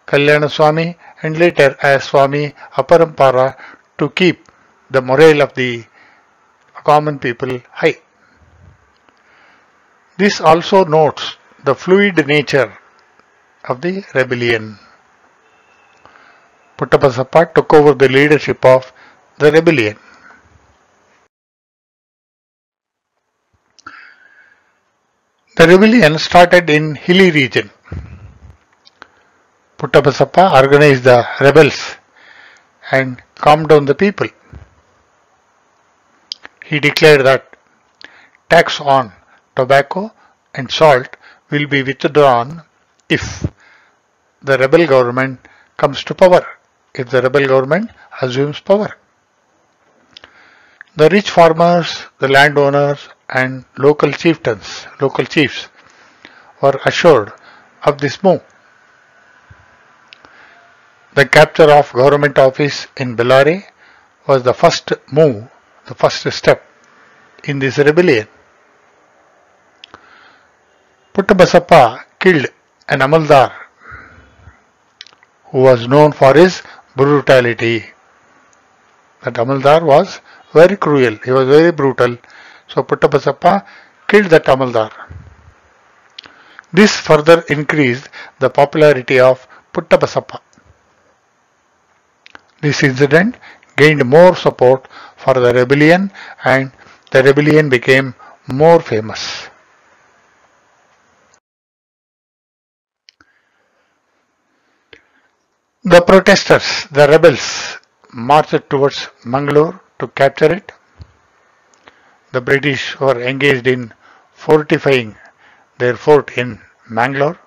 Kalyana Swami and later as Swami Aparampara to keep the morale of the common people high. This also notes the fluid nature of the rebellion. Puttabasappa took over the leadership of the rebellion. The rebellion started in hilly region. Puttabasappa organized the rebels and calmed down the people. He declared that tax on tobacco and salt will be withdrawn if the rebel government comes to power, if the rebel government assumes power. The rich farmers, the landowners and local chieftains, local chiefs were assured of this move. The capture of government office in Bellare was the first move, the first step in this rebellion. Puttabasappa killed an Amaldar who was known for his brutality. That Amaldar was very cruel, he was very brutal. So Puttabasappa killed that Amaldar. This further increased the popularity of Puttabasappa. This incident gained more support for the rebellion and the rebellion became more famous. The protesters, the rebels, marched towards Mangalore to capture it. The British were engaged in fortifying their fort in Mangalore.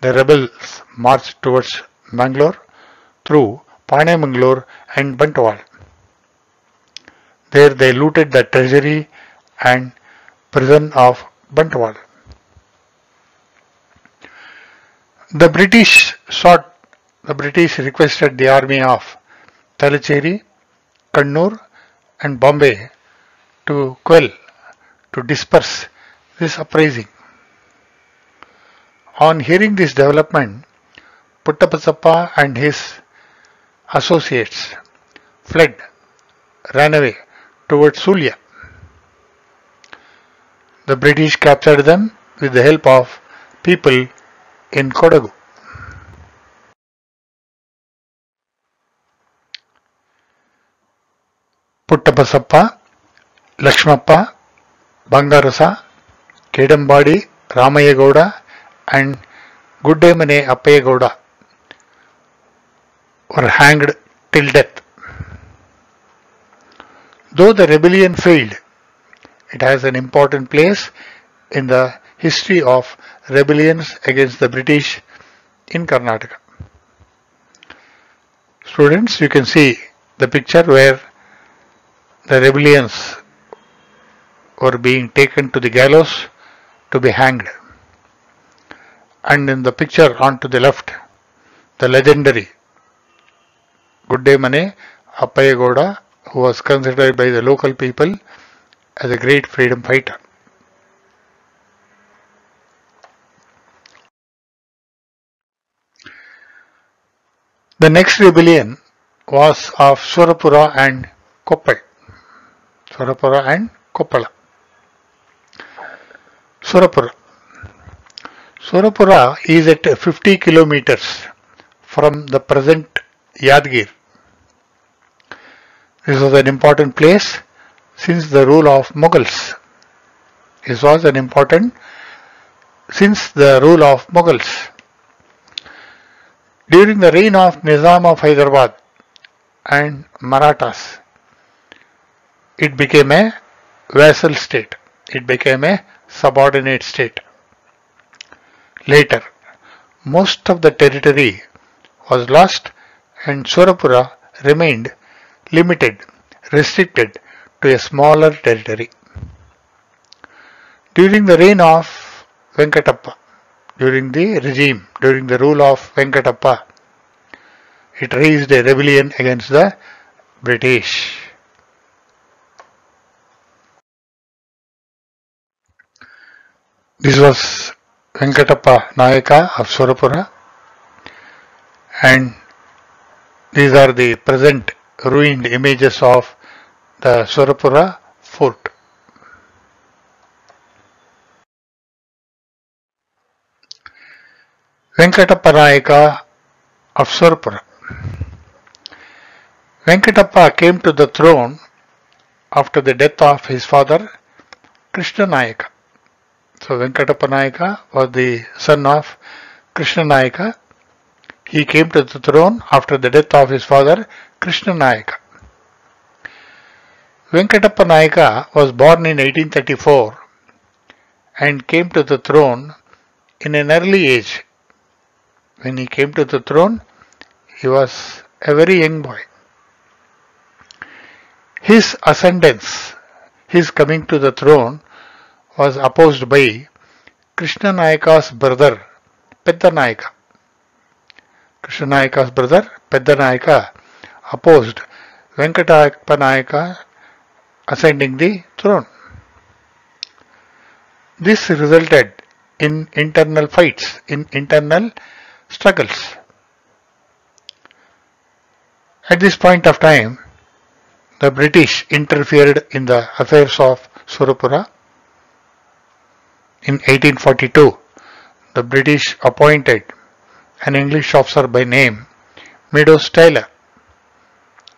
The rebels marched towards Mangalore through Pane Mangalore and Bantwal. There they looted the treasury and prison of Bantwal. The British sought, the British requested the army of Talacheri, Kannur and Bombay to quell, to disperse this uprising. On hearing this development, Puttabasappa and his associates fled, ran away towards Sulia. The British captured them with the help of people in Kodagu. Puttapasappa, Lakshmappa, Bangarasa, Kedambadi, Ramayagowda and Guddemane Appayagowda were hanged till death. Though the rebellion failed, it has an important place in the history of rebellions against the British in Karnataka. Students, you can see the picture where the rebellions were being taken to the gallows to be hanged. And in the picture on to the left, the legendary Guddemane Appayagowda, who was considered by the local people as a great freedom fighter. The next rebellion was of Surapura and Koppal. Surapura and Koppala. Surapura. Surapura is at 50 kilometers from the present Yadgir. This was an important place since the rule of Mughals. This was an important since the rule of Mughals. During the reign of Nizam of Hyderabad and Marathas, it became a vassal state. It became a subordinate state. Later, most of the territory was lost and Surapura remained limited, restricted to a smaller territory. During the reign of Venkatappa, during the regime, during the rule of Venkatappa, it raised a rebellion against the British. This was Venkatappa Nayaka of Surapura and these are the present ruined images of the Surapura fort. Venkatappa Nayaka of Surapura. Venkatappa came to the throne after the death of his father Krishna Nayaka. So Venkatappa Nayaka was the son of Krishna Nayaka. He came to the throne after the death of his father Krishna Nayaka. Venkatappa Nayaka was born in 1834 and came to the throne in an early age. When he came to the throne, he was a very young boy. His ascendance, his coming to the throne, was opposed by Krishna Nayaka's brother, Pedda Nayaka. Krishna Nayaka's brother, Pedda Nayaka, opposed Venkatappa Nayaka ascending the throne. This resulted in internal fights, in internal struggles. At this point of time, the British interfered in the affairs of Surapura. In 1842, the British appointed an English officer by name Meadows Taylor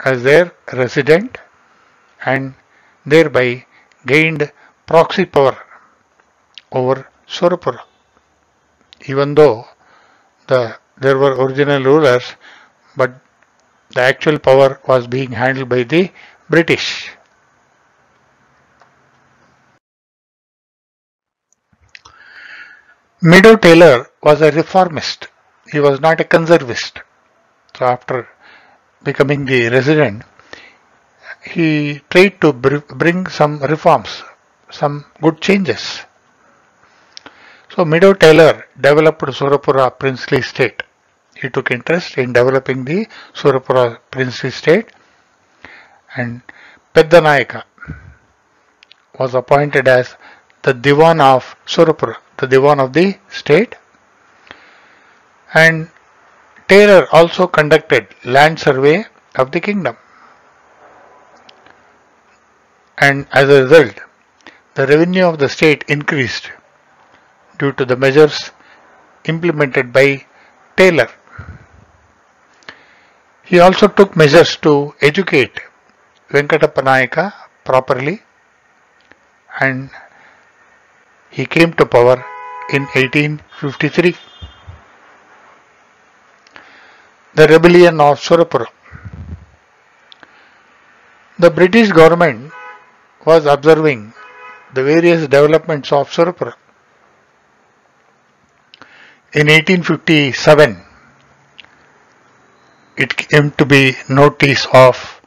as their resident and thereby gained proxy power over Surapura. Even though the there were original rulers, but the actual power was being handled by the British. Meadow Taylor was a reformist. He was not a conservist. So after becoming the resident, he tried to bring some reforms, some good changes. So Meadow Taylor developed Surapura princely state. He took interest in developing the Surapura princely state and Peddanayaka was appointed as the Diwan of Surapura, the Diwan of the state and Taylor also conducted land survey of the kingdom and as a result the revenue of the state increased due to the measures implemented by Taylor. He also took measures to educate Venkatappa Nayaka properly and he came to power in 1853. The rebellion of Surapura. The British government was observing the various developments of Surapura. In 1857, it came to be notice of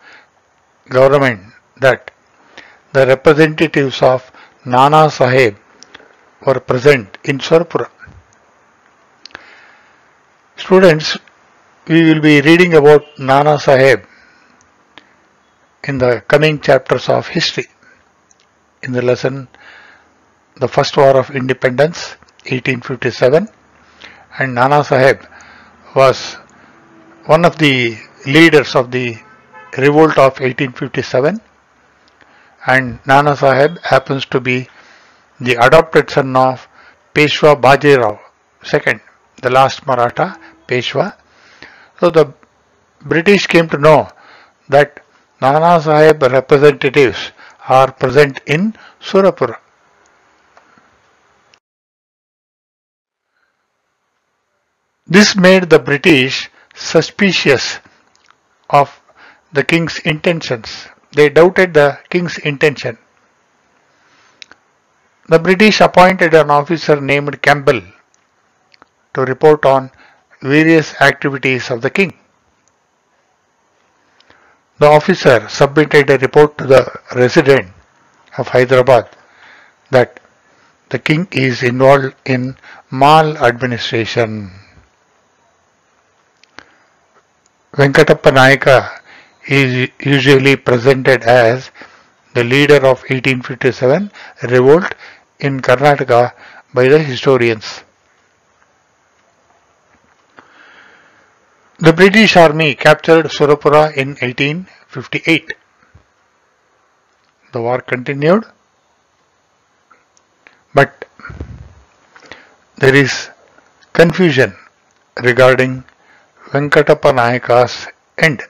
government that the representatives of Nana Sahib were present in Surapura. Students, we will be reading about Nana Sahib in the coming chapters of history. In the lesson, the first war of independence, 1857, and Nana Sahib was one of the leaders of the revolt of 1857 and Nana Sahib happens to be the adopted son of Peshwa Bajirao II, the last Maratha Peshwa. So the British came to know that Nana Sahib representatives are present in Surapura. This made the British suspicious of the king's intentions. They doubted the king's intention. The British appointed an officer named Campbell to report on various activities of the king. The officer submitted a report to the resident of Hyderabad that the king is involved in maladministration. Venkatappa Nayaka is usually presented as the leader of 1857 revolt in Karnataka by the historians. The British army captured Surapura in 1858. The war continued, but there is confusion regarding Venkatappa Nayaka's end.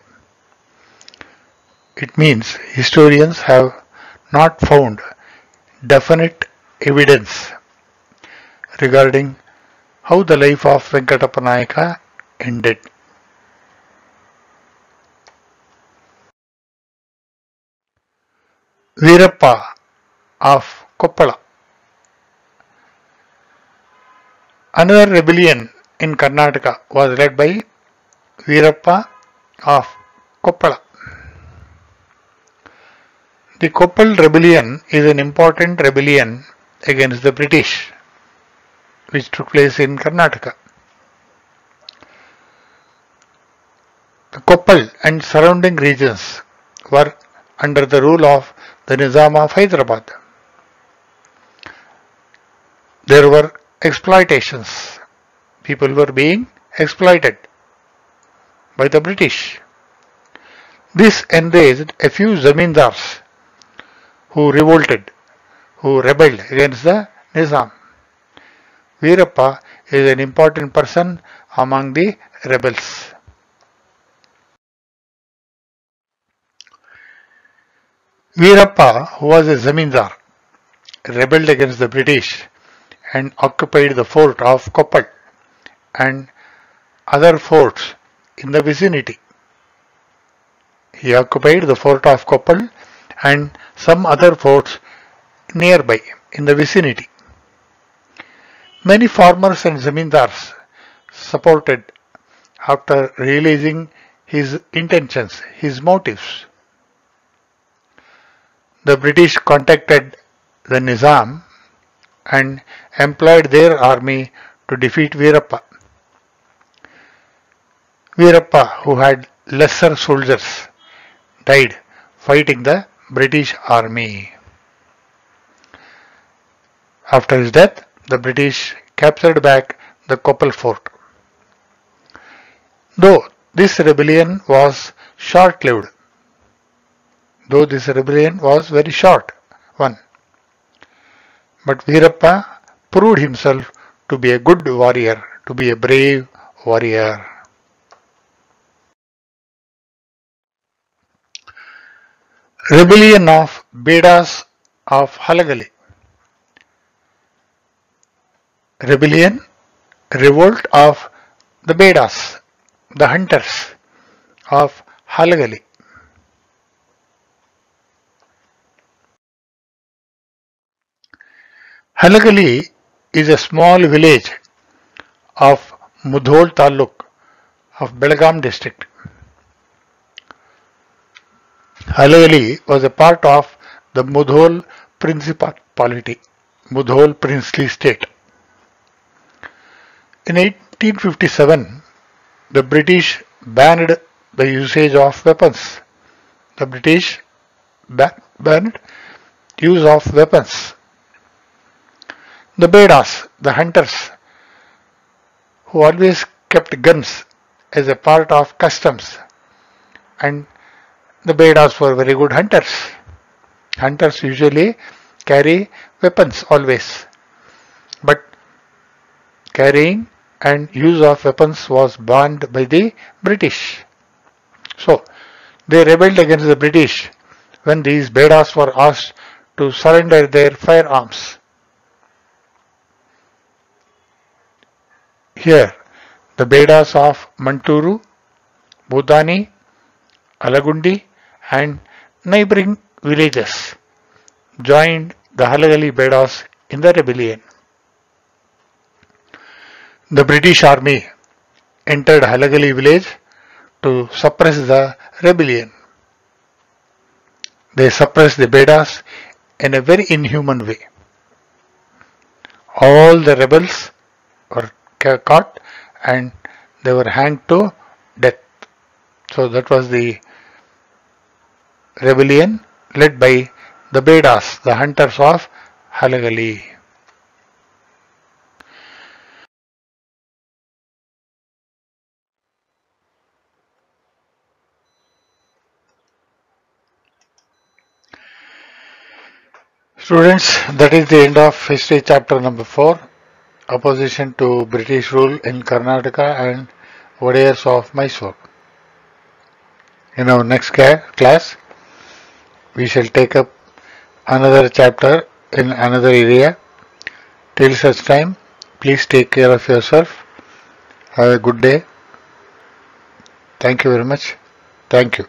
It means historians have not found definite evidence regarding how the life of Venkatappa Nayaka ended. Veerappa of Koppala. Another rebellion in Karnataka was led by Veerappa of Koppala. The Koppal rebellion is an important rebellion against the British which took place in Karnataka. The Koppal and surrounding regions were under the rule of the Nizam of Hyderabad. There were exploitations. People were being exploited by the British. This enraged a few zamindars who revolted, who rebelled against the Nizam. Veerappa is an important person among the rebels. Veerappa, who was a zamindar, rebelled against the British and occupied the fort of Koppal and other forts in the vicinity. He occupied the fort of Koppal and some other forts nearby in the vicinity. Many farmers and zamindars supported after realizing his intentions, his motives. The British contacted the Nizam and employed their army to defeat Veerappa. Veerappa, who had lesser soldiers, died fighting the British army. After his death, the British captured back the Koppal fort. Though this rebellion was short-lived, though this rebellion was very short one, but Veerappa proved himself to be a good warrior, to be a brave warrior. Rebellion of Bedas of Halagali. Rebellion, revolt of the Bedas. the hunters of Halagali. Halagali is a small village of Mudhol Taluk of Belgaum district. Halagali was a part of the Mudhol Principality, Mudhol princely state. In 1857, the British banned the usage of weapons. The British banned use of weapons. The Bedas, the hunters, who always kept guns as a part of customs and the Bedas were very good hunters. Hunters usually carry weapons always. But carrying and use of weapons was banned by the British. So they rebelled against the British when these Bedas were asked to surrender their firearms. Here, the Bedas of Manturu, Budani, Alagundi and neighboring villages joined the Halagali Bedas in the rebellion. The British army entered Halagali village to suppress the rebellion. They suppressed the Bedas in a very inhuman way. All the rebels were caught and they were hanged to death. So that was the rebellion led by the Bedas, the hunters of Halagali. Students, that is the end of history chapter number 4, opposition to British rule in Karnataka and Wadiyars of Mysore. In our next class, we shall take up another chapter in another area. Till such time, please take care of yourself. Have a good day. Thank you very much. Thank you.